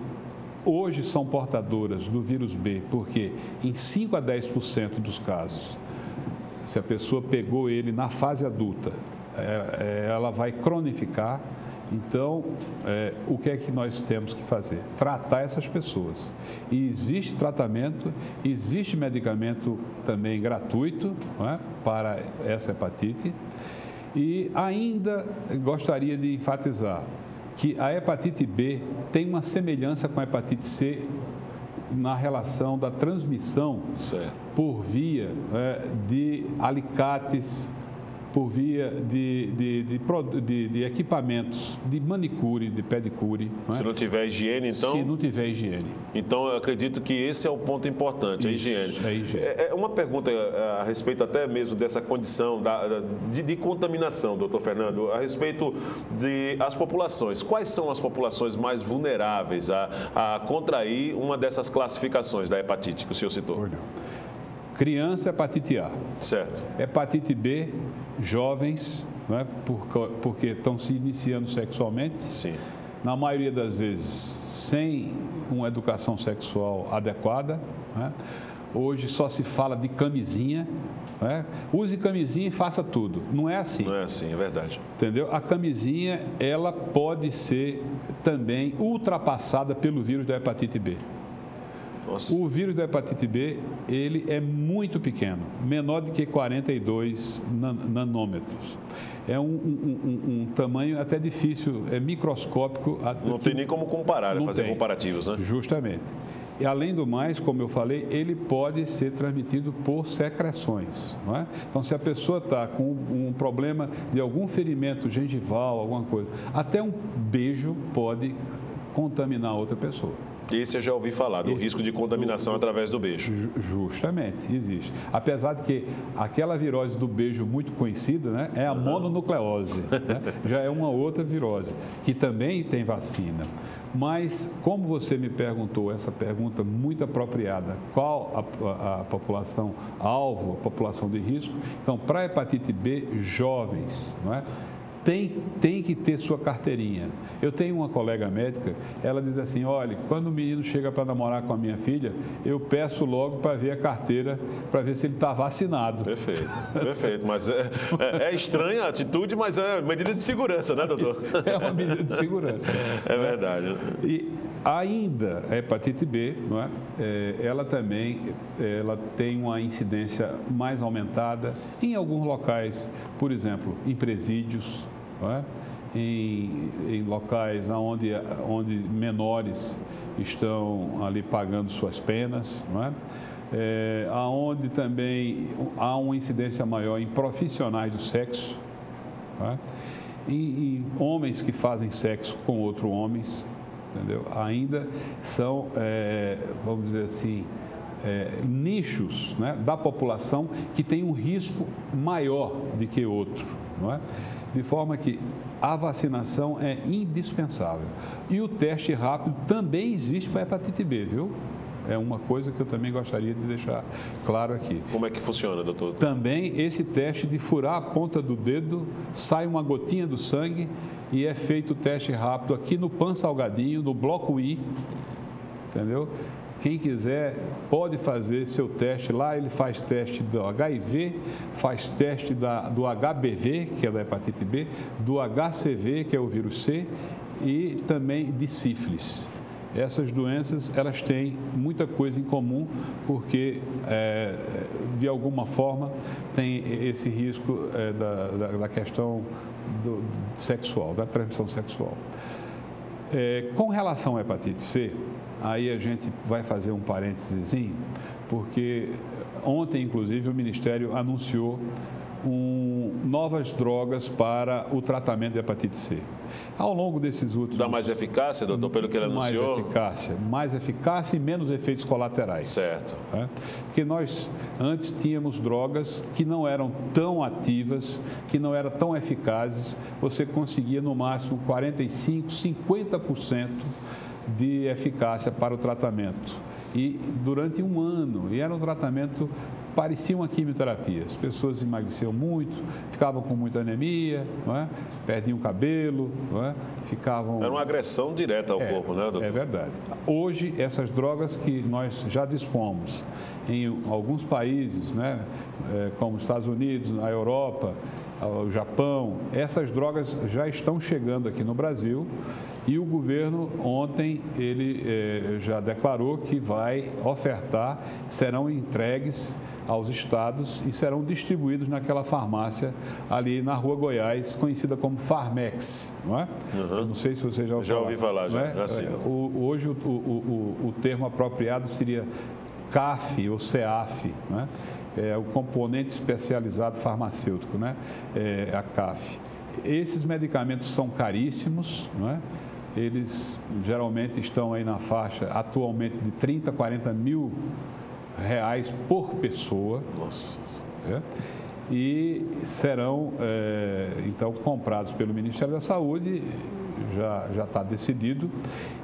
[SPEAKER 17] hoje são portadoras do vírus B, porque em 5 a 10% dos casos, se a pessoa pegou ele na fase adulta, ela vai cronificar. Então, é, o que é que nós temos que fazer? Tratar essas pessoas. E existe tratamento, existe medicamento também gratuito é, para essa hepatite. E ainda gostaria de enfatizar que a hepatite B tem uma semelhança com a hepatite C na relação da transmissão
[SPEAKER 1] certo.
[SPEAKER 17] por via é, de alicates, por via de, de, de, de, equipamentos de manicure, de pedicure.
[SPEAKER 1] Não é? Se não tiver higiene, então.
[SPEAKER 17] Se não tiver higiene.
[SPEAKER 1] Então, eu acredito que esse é o ponto importante, Isso, a higiene.
[SPEAKER 17] É, higiene.
[SPEAKER 1] É, é uma pergunta é, a respeito até mesmo dessa condição da, de, de, contaminação, doutor Fernando, a respeito de as populações. Quais são as populações mais vulneráveis a, a contrair uma dessas classificações da hepatite que o senhor citou?
[SPEAKER 17] Criança, hepatite A.
[SPEAKER 1] Certo.
[SPEAKER 17] Hepatite B, jovens, é? porque estão se iniciando sexualmente.
[SPEAKER 1] Sim.
[SPEAKER 17] Na maioria das vezes, sem uma educação sexual adequada. É? Hoje só se fala de camisinha. Né? Use camisinha e faça tudo. Não é assim.
[SPEAKER 1] Não é assim, é verdade.
[SPEAKER 17] Entendeu? A camisinha, ela pode ser também ultrapassada pelo vírus da hepatite B. Nossa. O vírus da hepatite B, ele é muito pequeno, menor do que 42 nanômetros. É um, um, um, um tamanho até difícil, é microscópico.
[SPEAKER 1] Não tem nem como comparar, né? fazer tem. comparativos, né?
[SPEAKER 17] Justamente. E além do mais, como eu falei, ele pode ser transmitido por secreções. Não é? Então, se a pessoa está com um problema de algum ferimento gengival, alguma coisa, até um beijo pode contaminar outra pessoa.
[SPEAKER 1] Esse eu já ouvi falar, do Esse, risco de contaminação do, através do beijo.
[SPEAKER 17] Justamente, existe. Apesar de que aquela virose do beijo muito conhecida né, é a uhum. mononucleose. Né? [laughs] Já é uma outra virose, que também tem vacina. Mas, como você me perguntou, essa pergunta muito apropriada, qual a, a, a população alvo, a população de risco? Então, para hepatite B, jovens, não é? Tem, tem que ter sua carteirinha. Eu tenho uma colega médica, ela diz assim: olha, quando o menino chega para namorar com a minha filha, eu peço logo para ver a carteira, para ver se ele está vacinado.
[SPEAKER 1] Perfeito, perfeito. Mas é, é, é, estranha a atitude, mas é medida de segurança, né, doutor? [laughs]
[SPEAKER 17] É uma medida de segurança.
[SPEAKER 1] É verdade.
[SPEAKER 17] E ainda a hepatite B, não é? é ela também ela tem uma incidência mais aumentada em alguns locais, por exemplo, em presídios é? em, em, locais onde, onde menores estão ali pagando suas penas, não é? É, aonde também há uma incidência maior em profissionais do sexo, é? em, homens que fazem sexo com outros homens, entendeu? Ainda são, é, vamos dizer assim, é, nichos né, da população que tem um risco maior do que outro, não é? De forma que a vacinação é indispensável. E o teste rápido também existe para a hepatite B, viu? É uma coisa que eu também gostaria de deixar claro aqui.
[SPEAKER 1] Como é que funciona, doutor?
[SPEAKER 17] Também esse teste de furar a ponta do dedo, sai uma gotinha do sangue e é feito o teste rápido aqui no Pan Salgadinho, no bloco I, entendeu? Quem quiser pode fazer seu teste lá. Ele faz teste do HIV, faz teste da, do HBV, que é da hepatite B, do HCV, que é o vírus C, e também de sífilis. Essas doenças elas têm muita coisa em comum porque é, de alguma forma tem esse risco é, da, da, da, questão do, sexual, da transmissão sexual. É, com relação à hepatite C, Aí a gente vai fazer um parênteses, porque ontem, inclusive, o Ministério anunciou um, novas drogas para o tratamento de hepatite C. Ao longo desses últimos...
[SPEAKER 1] Dá mais eficácia, doutor, pelo que ele anunciou?
[SPEAKER 17] Mais eficácia, mais eficácia e menos efeitos colaterais.
[SPEAKER 1] Certo.
[SPEAKER 17] Né? Porque nós antes tínhamos drogas que não eram tão ativas, que não eram tão eficazes, você conseguia no máximo 45, 50% de eficácia para o tratamento. E durante um ano, e era um tratamento parecia uma quimioterapia. As pessoas emagreciam muito, ficavam com muita anemia, é? perdiam cabelo, não é? ficavam.
[SPEAKER 1] Era uma agressão direta ao
[SPEAKER 17] é,
[SPEAKER 1] corpo, né, doutor?
[SPEAKER 17] É verdade. Hoje, essas drogas que nós já dispomos em alguns países, né, como os Estados Unidos, a Europa, o Japão, essas drogas já estão chegando aqui no Brasil e o governo ontem ele eh, já declarou que vai ofertar, serão entregues aos estados e serão distribuídos naquela farmácia ali na Rua Goiás, conhecida como Farmex, não é? Uhum. Não sei se você já ouviu
[SPEAKER 1] Já ouvi falar, já. É?
[SPEAKER 17] já o, hoje o, o, o, termo apropriado seria CAF ou CEAF, não é? é o componente especializado farmacêutico, né? É a CAF. Esses medicamentos são caríssimos, não é? eles geralmente estão aí na faixa atualmente de 30, 40 mil reais por pessoa.
[SPEAKER 1] Nossa.
[SPEAKER 17] É, e serão, é, então, comprados pelo Ministério da Saúde, já, já está decidido.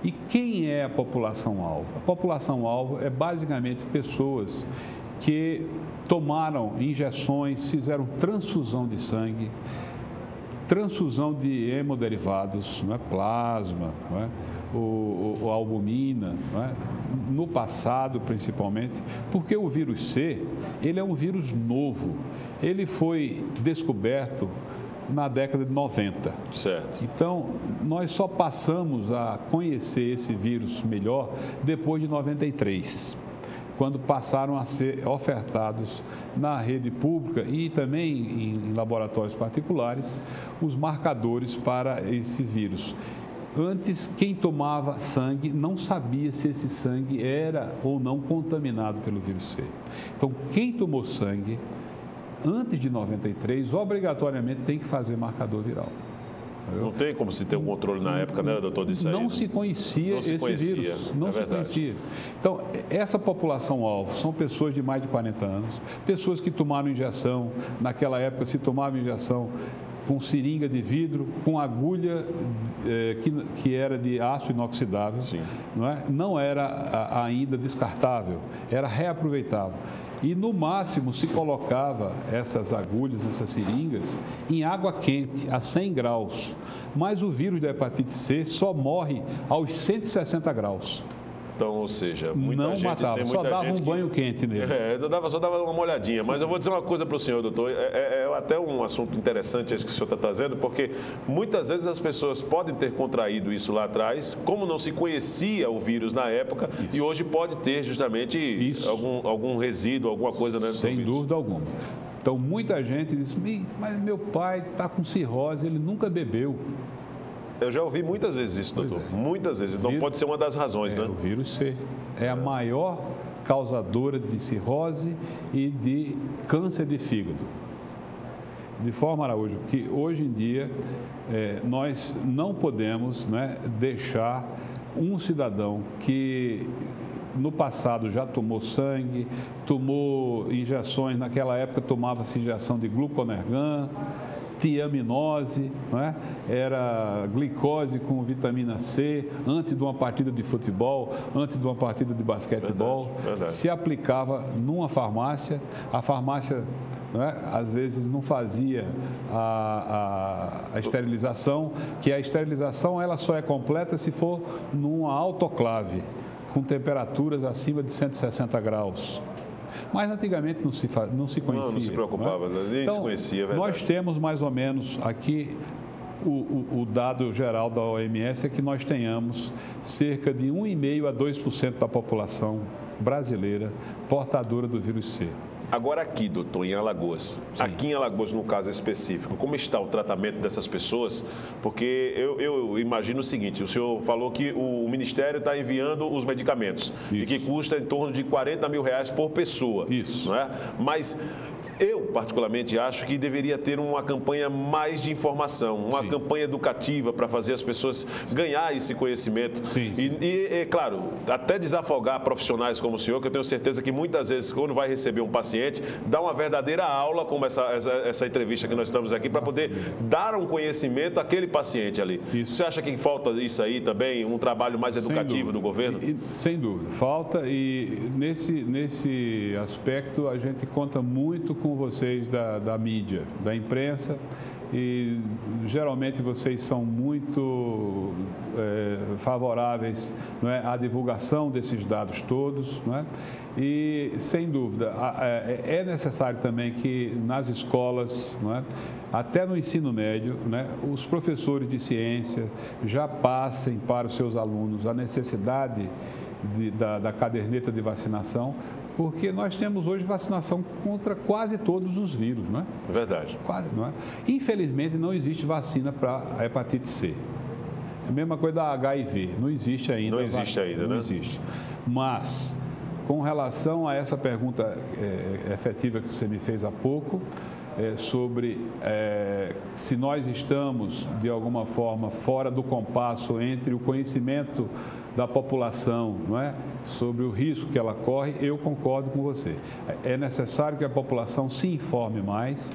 [SPEAKER 17] E quem é a população-alvo? A população-alvo é basicamente pessoas que tomaram injeções, fizeram transfusão de sangue, transfusão de hemoderivados, não é? plasma, não é? O, o, albumina, é? no passado principalmente, porque o vírus C, ele é um vírus novo. Ele foi descoberto na década de 90.
[SPEAKER 1] Certo.
[SPEAKER 17] Então, nós só passamos a conhecer esse vírus melhor depois de 93 quando passaram a ser ofertados na rede pública e também em laboratórios particulares os marcadores para esse vírus. Antes, quem tomava sangue não sabia se esse sangue era ou não contaminado pelo vírus C. Então, quem tomou sangue antes de 93, obrigatoriamente tem que fazer marcador viral.
[SPEAKER 1] Não tem como se ter um controle na época, né, doutor? Disso
[SPEAKER 17] não
[SPEAKER 1] aí,
[SPEAKER 17] se conhecia
[SPEAKER 1] não se
[SPEAKER 17] esse
[SPEAKER 1] conhecia,
[SPEAKER 17] vírus. Não
[SPEAKER 1] é
[SPEAKER 17] se
[SPEAKER 1] verdade.
[SPEAKER 17] conhecia. Então, essa população-alvo são pessoas de mais de 40 anos, pessoas que tomaram injeção, naquela época se tomava injeção com seringa de vidro, com agulha eh, que, que era de aço inoxidável, não, é? não era a, ainda descartável, era reaproveitável. E no máximo se colocava essas agulhas, essas seringas, em água quente, a 100 graus. Mas o vírus da hepatite C só morre aos 160 graus.
[SPEAKER 1] Então, ou seja, muita
[SPEAKER 17] Não
[SPEAKER 1] gente
[SPEAKER 17] matava,
[SPEAKER 1] tem
[SPEAKER 17] só
[SPEAKER 1] muita
[SPEAKER 17] dava
[SPEAKER 1] gente
[SPEAKER 17] um
[SPEAKER 1] que-
[SPEAKER 17] banho quente nele.
[SPEAKER 1] É, só dava, só dava uma molhadinha. Mas eu vou dizer uma coisa para o senhor, doutor. É, é- é até um assunto interessante esse que o senhor está trazendo, porque muitas vezes as pessoas podem ter contraído isso lá atrás, como não se conhecia o vírus na época, e hoje pode ter justamente algum, algum resíduo, alguma coisa, né?
[SPEAKER 17] Sem
[SPEAKER 1] vírus.
[SPEAKER 17] dúvida alguma. Então, muita gente diz, "Ih, mas meu pai está com cirrose, ele nunca bebeu.
[SPEAKER 1] Eu já ouvi muitas vezes isso, doutor. Muitas vezes. Não
[SPEAKER 17] Vírus-
[SPEAKER 1] pode ser uma das razões,
[SPEAKER 17] É,
[SPEAKER 1] né?
[SPEAKER 17] o vírus C é a maior causadora de cirrose e de câncer de fígado. De forma, Araújo, que hoje em dia eh, nós não podemos né, deixar um cidadão que no passado já tomou sangue, tomou injeções, naquela época tomava-se injeção de gluconergan, tiaminose, é? era glicose com vitamina C, antes de uma partida de futebol, antes de uma partida de basquetebol,
[SPEAKER 1] Verdade, verdade.
[SPEAKER 17] se aplicava numa farmácia, a farmácia é? às vezes não fazia a, a- a esterilização, que a esterilização ela só é completa se for numa autoclave, com temperaturas acima de 160 graus. Mas antigamente não se, não se conhecia.
[SPEAKER 1] não se preocupava,
[SPEAKER 17] é?
[SPEAKER 1] nem se conhecia, é verdade.
[SPEAKER 17] Nós temos mais ou menos aqui o, o- o dado geral da OMS é que nós tenhamos cerca de 1,5% a 2% da população brasileira portadora do vírus C.
[SPEAKER 1] Agora aqui, doutor, em Alagoas, aqui em Alagoas, no caso específico, como está o tratamento dessas pessoas? Porque eu, eu imagino o seguinte, o senhor falou que o Ministério está enviando os medicamentos e que custa em torno de 40 mil reais por pessoa. Isso. Não é? Mas eu, particularmente, acho que deveria ter uma campanha mais de informação, uma campanha educativa para fazer as pessoas ganhar esse conhecimento. E, e, é claro, até desafogar profissionais como o senhor, que eu tenho certeza que muitas vezes, quando vai receber um paciente, dá uma verdadeira aula, como essa, essa, essa entrevista que nós estamos aqui, para poder dar um conhecimento àquele paciente ali. Você acha que falta isso aí também, um trabalho mais educativo do governo?
[SPEAKER 17] E- sem dúvida, falta e nesse, nesse aspecto a gente conta muito com vocês da, da mídia, da imprensa e geralmente vocês são muito eh, favoráveis é, à divulgação desses dados todos, é? E sem dúvida é é necessário também que nas escolas, é, até no ensino médio, né, os professores de ciência já passem para os seus alunos a necessidade de- da, da caderneta de vacinação, porque nós temos hoje vacinação contra quase todos os vírus, não é?
[SPEAKER 1] Verdade.
[SPEAKER 17] Quase, não é? Infelizmente, não existe vacina para a hepatite C. É a mesma coisa da HIV, não existe ainda.
[SPEAKER 1] Não existe
[SPEAKER 17] vacina,
[SPEAKER 1] ainda,
[SPEAKER 17] Não
[SPEAKER 1] né?
[SPEAKER 17] existe. Mas, com relação a essa pergunta eh, efetiva que você me fez há pouco, eh, sobre eh, se nós estamos, de alguma forma, fora do compasso entre o conhecimento da população, não é? sobre o risco que ela corre, eu concordo com você. É necessário que a população se informe mais,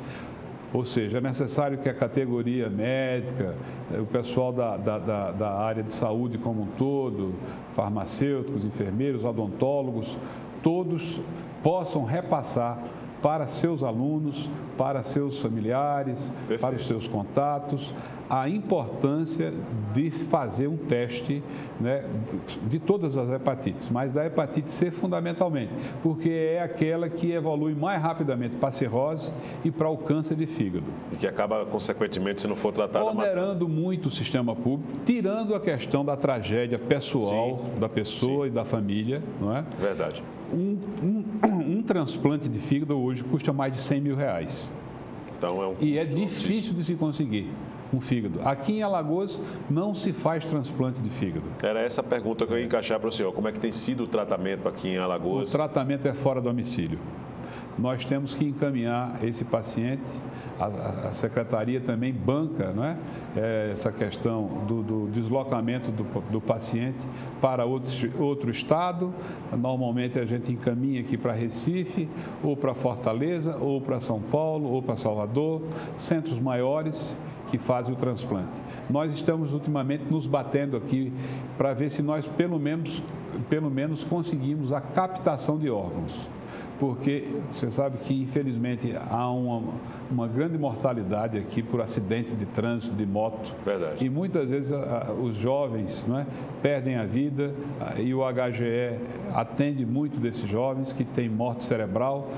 [SPEAKER 17] ou seja, é necessário que a categoria médica, o pessoal da, da, da, da área de saúde como um todo, farmacêuticos, enfermeiros, odontólogos, todos possam repassar para seus alunos para seus familiares, Perfeito. para os seus contatos, a importância de fazer um teste né, de todas as hepatites, mas da hepatite C fundamentalmente, porque é aquela que evolui mais rapidamente para a cirrose e para o câncer de fígado.
[SPEAKER 1] E que acaba, consequentemente, se não for tratado...
[SPEAKER 17] Onerando muito o sistema público, tirando a questão da tragédia pessoal Sim. da pessoa Sim. e da família, não é?
[SPEAKER 1] Verdade.
[SPEAKER 17] Um, um, um transplante de fígado hoje custa mais de 100 mil reais.
[SPEAKER 1] Então é um
[SPEAKER 17] e é difícil de se conseguir um fígado. Aqui em Alagoas não se faz transplante de fígado.
[SPEAKER 1] Era essa a pergunta que eu ia encaixar para o senhor. Como é que tem sido o tratamento aqui em Alagoas?
[SPEAKER 17] O tratamento é fora domicílio. Nós temos que encaminhar esse paciente, a, a secretaria também banca não é? é essa questão do, do deslocamento do, do, paciente para outro, outro estado. Normalmente a gente encaminha aqui para Recife, ou para Fortaleza, ou para São Paulo, ou para Salvador, centros maiores que fazem o transplante. Nós estamos ultimamente nos batendo aqui para ver se nós pelo menos, pelo menos conseguimos a captação de órgãos. Porque você sabe que, infelizmente, há uma, uma grande mortalidade aqui por acidente de trânsito, de moto.
[SPEAKER 1] Verdade.
[SPEAKER 17] E muitas vezes a, os jovens não é, perdem a vida e o HGE atende muito desses jovens que têm morte cerebral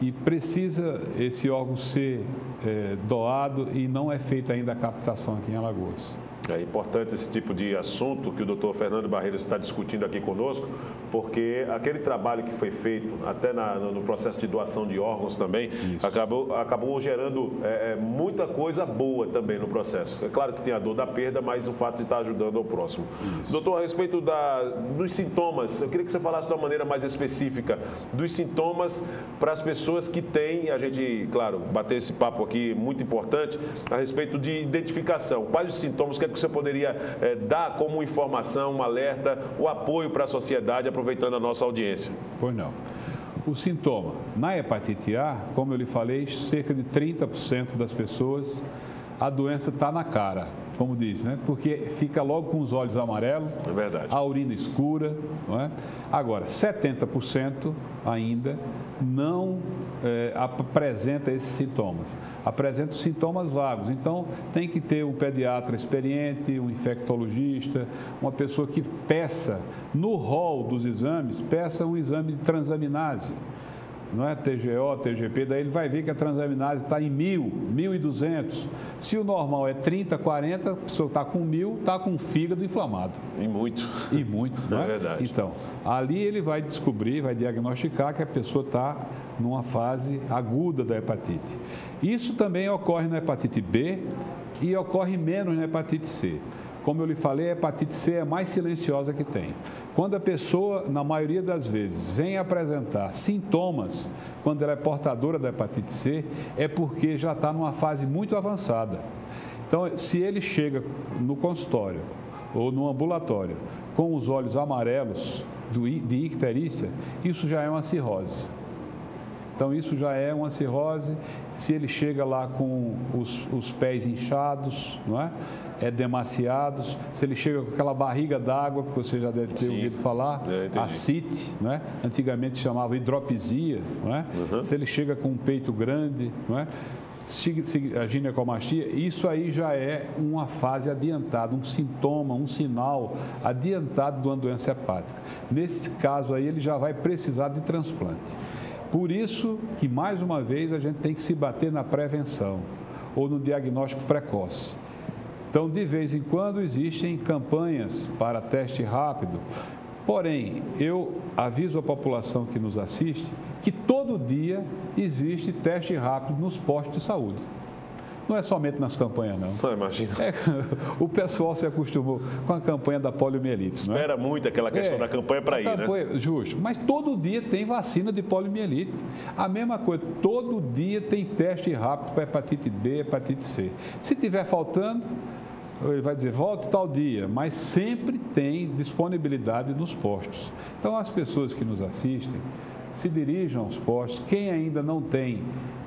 [SPEAKER 17] e precisa esse órgão ser é, doado e não é feita ainda a captação aqui em Alagoas.
[SPEAKER 1] É importante esse tipo de assunto que o doutor Fernando Barreiros está discutindo aqui conosco, porque aquele trabalho que foi feito, até na, no processo de doação de órgãos também, acabou, acabou gerando é, é, muita coisa boa também no processo. É claro que tem a dor da perda, mas o fato de estar ajudando ao próximo. Isso. Doutor, a respeito da, dos sintomas, eu queria que você falasse de uma maneira mais específica dos sintomas para as pessoas que têm, a gente, claro, bater esse papo aqui muito importante, a respeito de identificação. Quais os sintomas que que você poderia é, dar como informação, um alerta, o apoio para a sociedade, aproveitando a nossa audiência?
[SPEAKER 17] Pois não. O sintoma, na hepatite A, como eu lhe falei, cerca de 30% das pessoas, a doença está na cara, como diz, né? Porque fica logo com os olhos amarelos,
[SPEAKER 1] é verdade.
[SPEAKER 17] a urina escura, não é? Agora, 70% ainda não é, apresenta esses sintomas. Apresenta sintomas vagos. Então, tem que ter um pediatra experiente, um infectologista, uma pessoa que peça, no rol dos exames, peça um exame de transaminase não é TGO, TGP, daí ele vai ver que a transaminase está em 1.000, 1.200. Se o normal é 30, 40, a pessoa está com 1.000, está com o fígado inflamado.
[SPEAKER 1] E muito.
[SPEAKER 17] E muito, [laughs] não é?
[SPEAKER 1] é verdade.
[SPEAKER 17] Então, ali ele vai descobrir, vai diagnosticar que a pessoa está numa fase aguda da hepatite. Isso também ocorre na hepatite B e ocorre menos na hepatite C. Como eu lhe falei, a hepatite C é a mais silenciosa que tem. Quando a pessoa, na maioria das vezes, vem apresentar sintomas quando ela é portadora da hepatite C, é porque já está numa fase muito avançada. Então, se ele chega no consultório ou no ambulatório com os olhos amarelos de icterícia, isso já é uma cirrose. Então, isso já é uma cirrose. Se ele chega lá com os, os pés inchados, não é? é demasiados, se ele chega com aquela barriga d'água, que você já deve ter Sim. ouvido falar, é, a CIT, não é? antigamente chamava hidropisia, não é? Uhum. se ele chega com um peito grande, não é? a ginecomastia, isso aí já é uma fase adiantada, um sintoma, um sinal adiantado de uma doença hepática. Nesse caso aí, ele já vai precisar de transplante. Por isso que, mais uma vez, a gente tem que se bater na prevenção ou no diagnóstico precoce. Então, de vez em quando, existem campanhas para teste rápido. Porém, eu aviso a população que nos assiste que todo dia existe teste rápido nos postos de saúde. Não é somente nas campanhas, não.
[SPEAKER 1] Não, imagina. É, [laughs]
[SPEAKER 17] o pessoal se acostumou com a campanha da poliomielite.
[SPEAKER 1] É? Espera
[SPEAKER 17] é?
[SPEAKER 1] muito aquela questão é, da campanha para ir, campanha,
[SPEAKER 17] né? Justo. Mas todo dia tem vacina de poliomielite. A mesma coisa, todo dia tem teste rápido para hepatite B, hepatite C. Se tiver faltando, ele vai dizer, volte tal dia, mas sempre tem disponibilidade nos postos. Então, as pessoas que nos assistem, se dirijam aos postos. Quem ainda não tem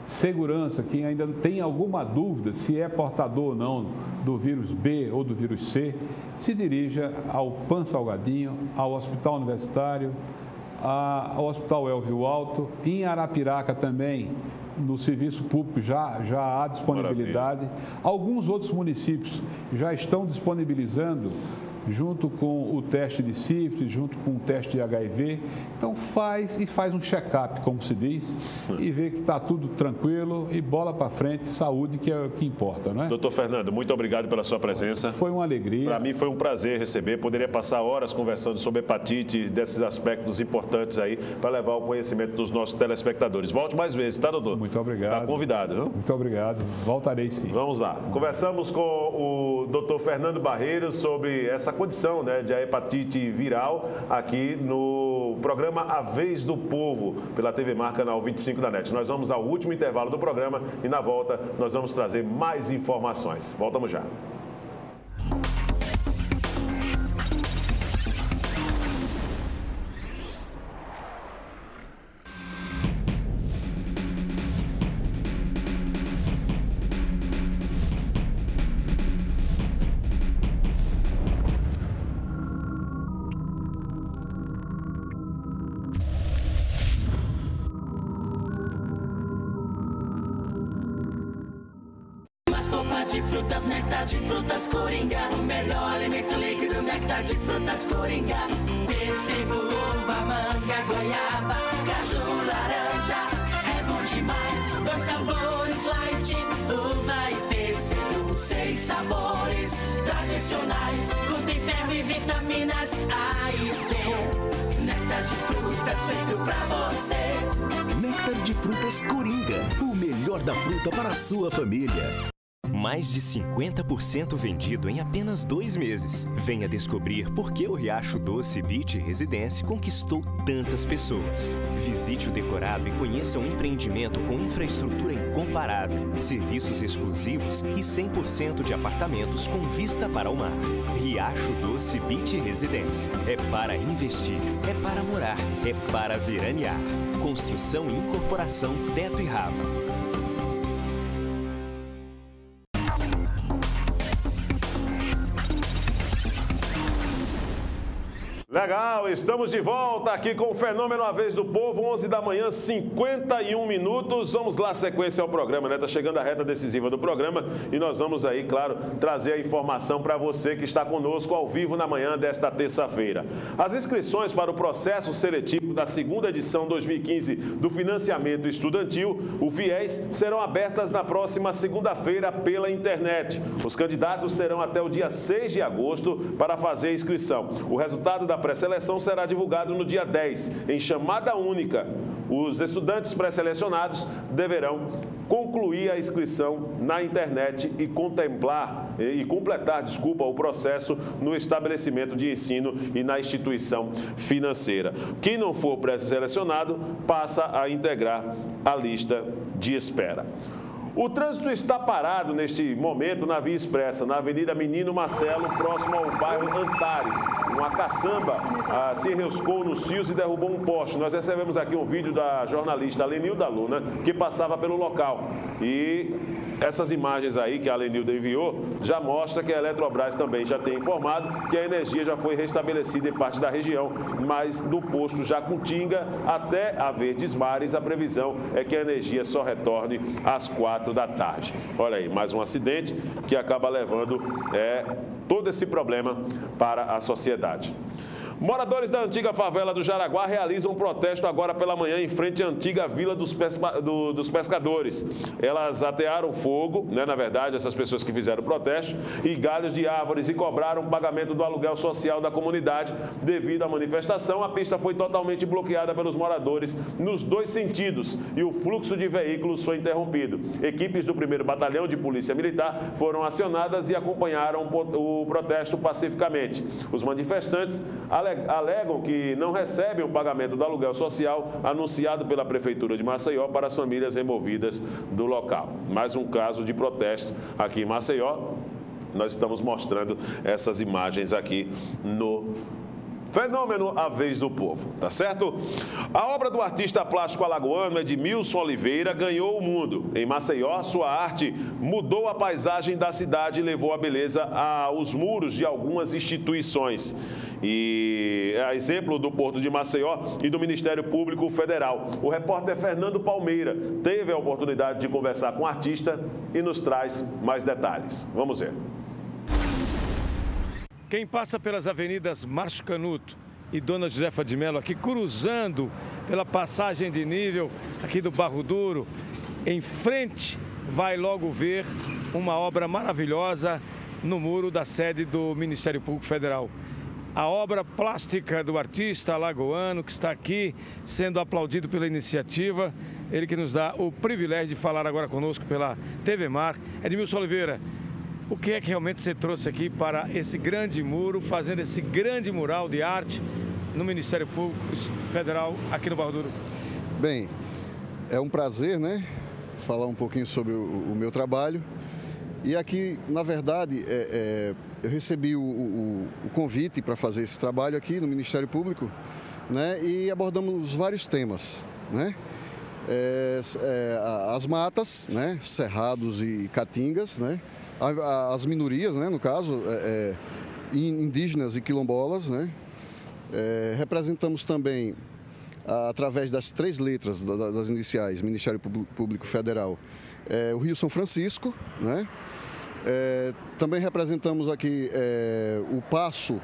[SPEAKER 17] segurança, quem ainda tem alguma dúvida se é portador ou não do vírus B ou do vírus C, se dirija ao PAN Salgadinho, ao Hospital Universitário, ao Hospital Elvio Alto, em Arapiraca também no serviço público já, já há disponibilidade. Maravilha. Alguns outros municípios já estão disponibilizando junto com o teste de sífilis, junto com o teste de HIV. Então faz e faz um check-up, como se diz, e vê que está tudo tranquilo e bola para frente, saúde que é o que importa, não é?
[SPEAKER 1] Doutor Fernando, muito obrigado pela sua presença.
[SPEAKER 17] Foi uma alegria.
[SPEAKER 1] Para mim foi um prazer receber, poderia passar horas conversando sobre hepatite, desses aspectos importantes aí, para levar o conhecimento dos nossos telespectadores. Volte mais vezes, tá, doutor?
[SPEAKER 17] Muito obrigado.
[SPEAKER 1] Está convidado, viu?
[SPEAKER 17] Muito obrigado. Voltarei sim.
[SPEAKER 1] Vamos lá. Conversamos com o doutor Fernando Barreiros sobre essa condição né, de hepatite viral aqui no programa A Vez do Povo, pela TV Mar Canal 25 da NET. Nós vamos ao último intervalo do programa e na volta nós vamos trazer mais informações. Voltamos já.
[SPEAKER 6] De
[SPEAKER 18] 50% vendido em apenas dois meses. Venha descobrir por que o Riacho Doce Beach Residência conquistou tantas pessoas. Visite o decorado e conheça um empreendimento com infraestrutura incomparável, serviços exclusivos e 100% de apartamentos com vista para o mar. Riacho Doce Beach Residência. É para investir, é para morar, é para veranear. Construção e incorporação Teto e Rava.
[SPEAKER 1] Legal, estamos de volta aqui com o Fenômeno A Vez do Povo, 11 da manhã, 51 minutos. Vamos lá, sequência ao programa, né? Está chegando a reta decisiva do programa e nós vamos aí, claro, trazer a informação para você que está conosco ao vivo na manhã desta terça-feira. As inscrições para o processo seletivo da segunda edição 2015 do financiamento estudantil, o FIES, serão abertas na próxima segunda-feira pela internet. Os candidatos terão até o dia 6 de agosto para fazer a inscrição. O resultado da pré-seleção será divulgado no dia 10, em chamada única. Os estudantes pré-selecionados deverão concluir a inscrição na internet e contemplar e completar, desculpa, o processo no estabelecimento de ensino e na instituição financeira. Quem não for pré-selecionado passa a integrar a lista de espera. O trânsito está parado neste momento na Via Expressa, na Avenida Menino Marcelo, próximo ao bairro Antares. Uma caçamba ah, se enroscou nos fios e derrubou um poste. Nós recebemos aqui um vídeo da jornalista Lenilda Luna, que passava pelo local. E essas imagens aí que a Lenilda enviou já mostra que a Eletrobras também já tem informado que a energia já foi restabelecida em parte da região, mas do posto Jacutinga até a Verdes Mares, a previsão é que a energia só retorne às quatro da tarde. Olha aí, mais um acidente que acaba levando é, todo esse problema para a sociedade. Moradores da antiga favela do Jaraguá realizam um protesto agora pela manhã em frente à antiga Vila dos, do... dos Pescadores. Elas atearam fogo, né, na verdade, essas pessoas que fizeram o protesto, e galhos de árvores e cobraram o pagamento do aluguel social da comunidade. Devido à manifestação, a pista foi totalmente bloqueada pelos moradores nos dois sentidos e o fluxo de veículos foi interrompido. Equipes do 1 Batalhão de Polícia Militar foram acionadas e acompanharam o protesto pacificamente. Os manifestantes alegam que não recebem o pagamento do aluguel social anunciado pela Prefeitura de Maceió para as famílias removidas do local. Mais um caso de protesto aqui em Maceió. Nós estamos mostrando essas imagens aqui no Fenômeno A Vez do Povo, tá certo? A obra do artista plástico alagoano Edmilson Oliveira ganhou o mundo. Em Maceió, sua arte mudou a paisagem da cidade e levou a beleza aos muros de algumas instituições. E a exemplo do Porto de Maceió e do Ministério Público Federal. O repórter Fernando Palmeira teve a oportunidade de conversar com o artista e nos traz mais detalhes. Vamos ver.
[SPEAKER 19] Quem passa pelas avenidas Márcio Canuto e Dona Josefa de Mello aqui cruzando pela passagem de nível aqui do Barro Duro, em frente vai logo ver uma obra maravilhosa no muro da sede do Ministério Público Federal. A obra plástica do artista alagoano que está aqui sendo aplaudido pela iniciativa, ele que nos dá o privilégio de falar agora conosco pela TV Mar, Edmilson Oliveira. O que é que realmente você trouxe aqui para esse grande muro, fazendo esse grande mural de arte no Ministério Público Federal aqui no Barro Duro?
[SPEAKER 20] Bem, é um prazer, né? Falar um pouquinho sobre o, o meu trabalho. E aqui, na verdade, é, é, eu recebi o, o, o convite para fazer esse trabalho aqui no Ministério Público, né? E abordamos vários temas, né? É, é as matas, né? Cerrados e caatingas, né? As minorias, né? No caso, é, é, indígenas e quilombolas, né? representamos também através das três letras das iniciais, Ministério Público Federal, é, o Rio São Francisco, né? É, também representamos aqui é, o Passo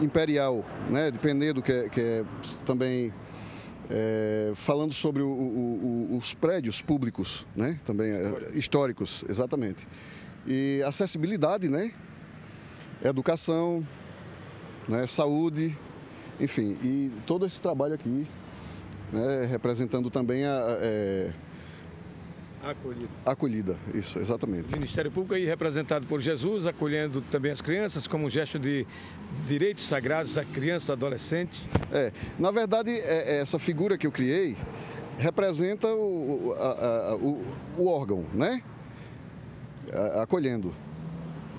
[SPEAKER 20] Imperial, né, de Penedo, que é, que é também é, falando sobre o, o, o, os prédios públicos, né, também é, históricos, exatamente. E acessibilidade, né, educação, né, saúde, enfim, e todo esse trabalho aqui né, representando também a, a é...
[SPEAKER 19] Acolhida.
[SPEAKER 20] Acolhida, isso, exatamente.
[SPEAKER 19] O Ministério Público aí representado por Jesus, acolhendo também as crianças como um gesto de direitos sagrados da criança, do adolescente.
[SPEAKER 20] É, na verdade, é, é essa figura que eu criei representa o, a, a, o, o órgão, né? acolhendo.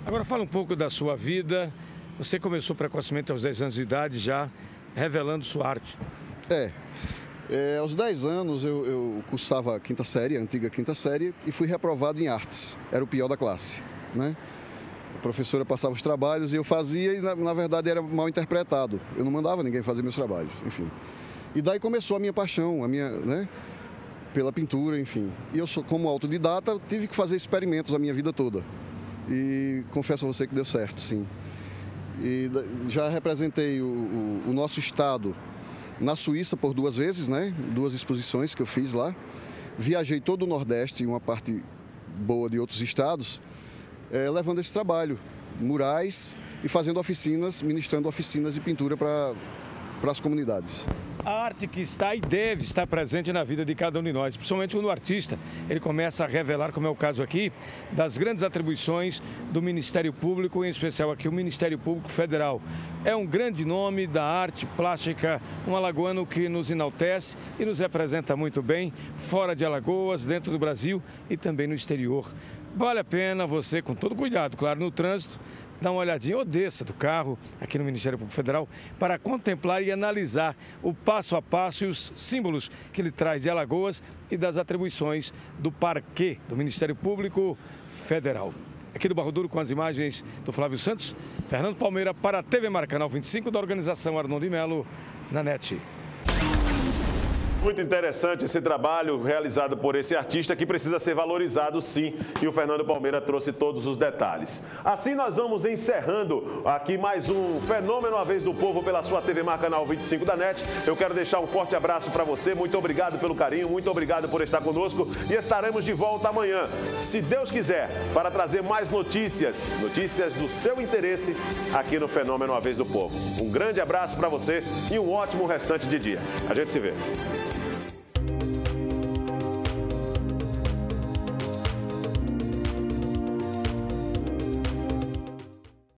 [SPEAKER 19] Agora fala um pouco da sua vida. Você começou precocemente aos 10 anos de idade já revelando sua arte.
[SPEAKER 20] É, é, aos 10 anos eu, eu cursava a quinta série, a antiga quinta série, e fui reprovado em artes. Era o pior da classe, né? A professora passava os trabalhos e eu fazia e na, na verdade era mal interpretado. Eu não mandava ninguém fazer meus trabalhos, enfim. E daí começou a minha paixão, a minha, né? Pela pintura, enfim. E eu sou como autodidata, tive que fazer experimentos a minha vida toda. E confesso a você que deu certo, sim. E já representei o, o, o nosso estado na Suíça por duas vezes, né? Duas exposições que eu fiz lá. Viajei todo o Nordeste e uma parte boa de outros estados, é, levando esse trabalho, murais e fazendo oficinas, ministrando oficinas de pintura para as comunidades
[SPEAKER 19] a arte que está e deve estar presente na vida de cada um de nós, principalmente quando o artista ele começa a revelar, como é o caso aqui, das grandes atribuições do Ministério Público, em especial aqui o Ministério Público Federal. É um grande nome da arte plástica, um alagoano que nos enaltece e nos representa muito bem, fora de Alagoas, dentro do Brasil e também no exterior. Vale a pena você, com todo cuidado, claro, no trânsito, dar uma olhadinha ou desça do carro aqui no Ministério Público Federal para contemplar e analisar o passo a passo e os símbolos que ele traz de Alagoas e das atribuições do parquê do Ministério Público Federal. Aqui do Barro Duro com as imagens do Flávio Santos, Fernando Palmeira para a TV Mar Canal 25 da organização Arnon de Melo, na NET.
[SPEAKER 1] Muito interessante esse trabalho realizado por esse artista que precisa ser valorizado sim e o Fernando Palmeira trouxe todos os detalhes. Assim nós vamos encerrando aqui mais um Fenômeno a Vez do Povo pela sua TV Mar Canal 25 da NET. Eu quero deixar um forte abraço para você, muito obrigado pelo carinho, muito obrigado por estar conosco e estaremos de volta amanhã, se Deus quiser, para trazer mais notícias, notícias do seu interesse aqui no Fenômeno a Vez do Povo. Um grande abraço para você e um ótimo restante de dia. A gente se vê.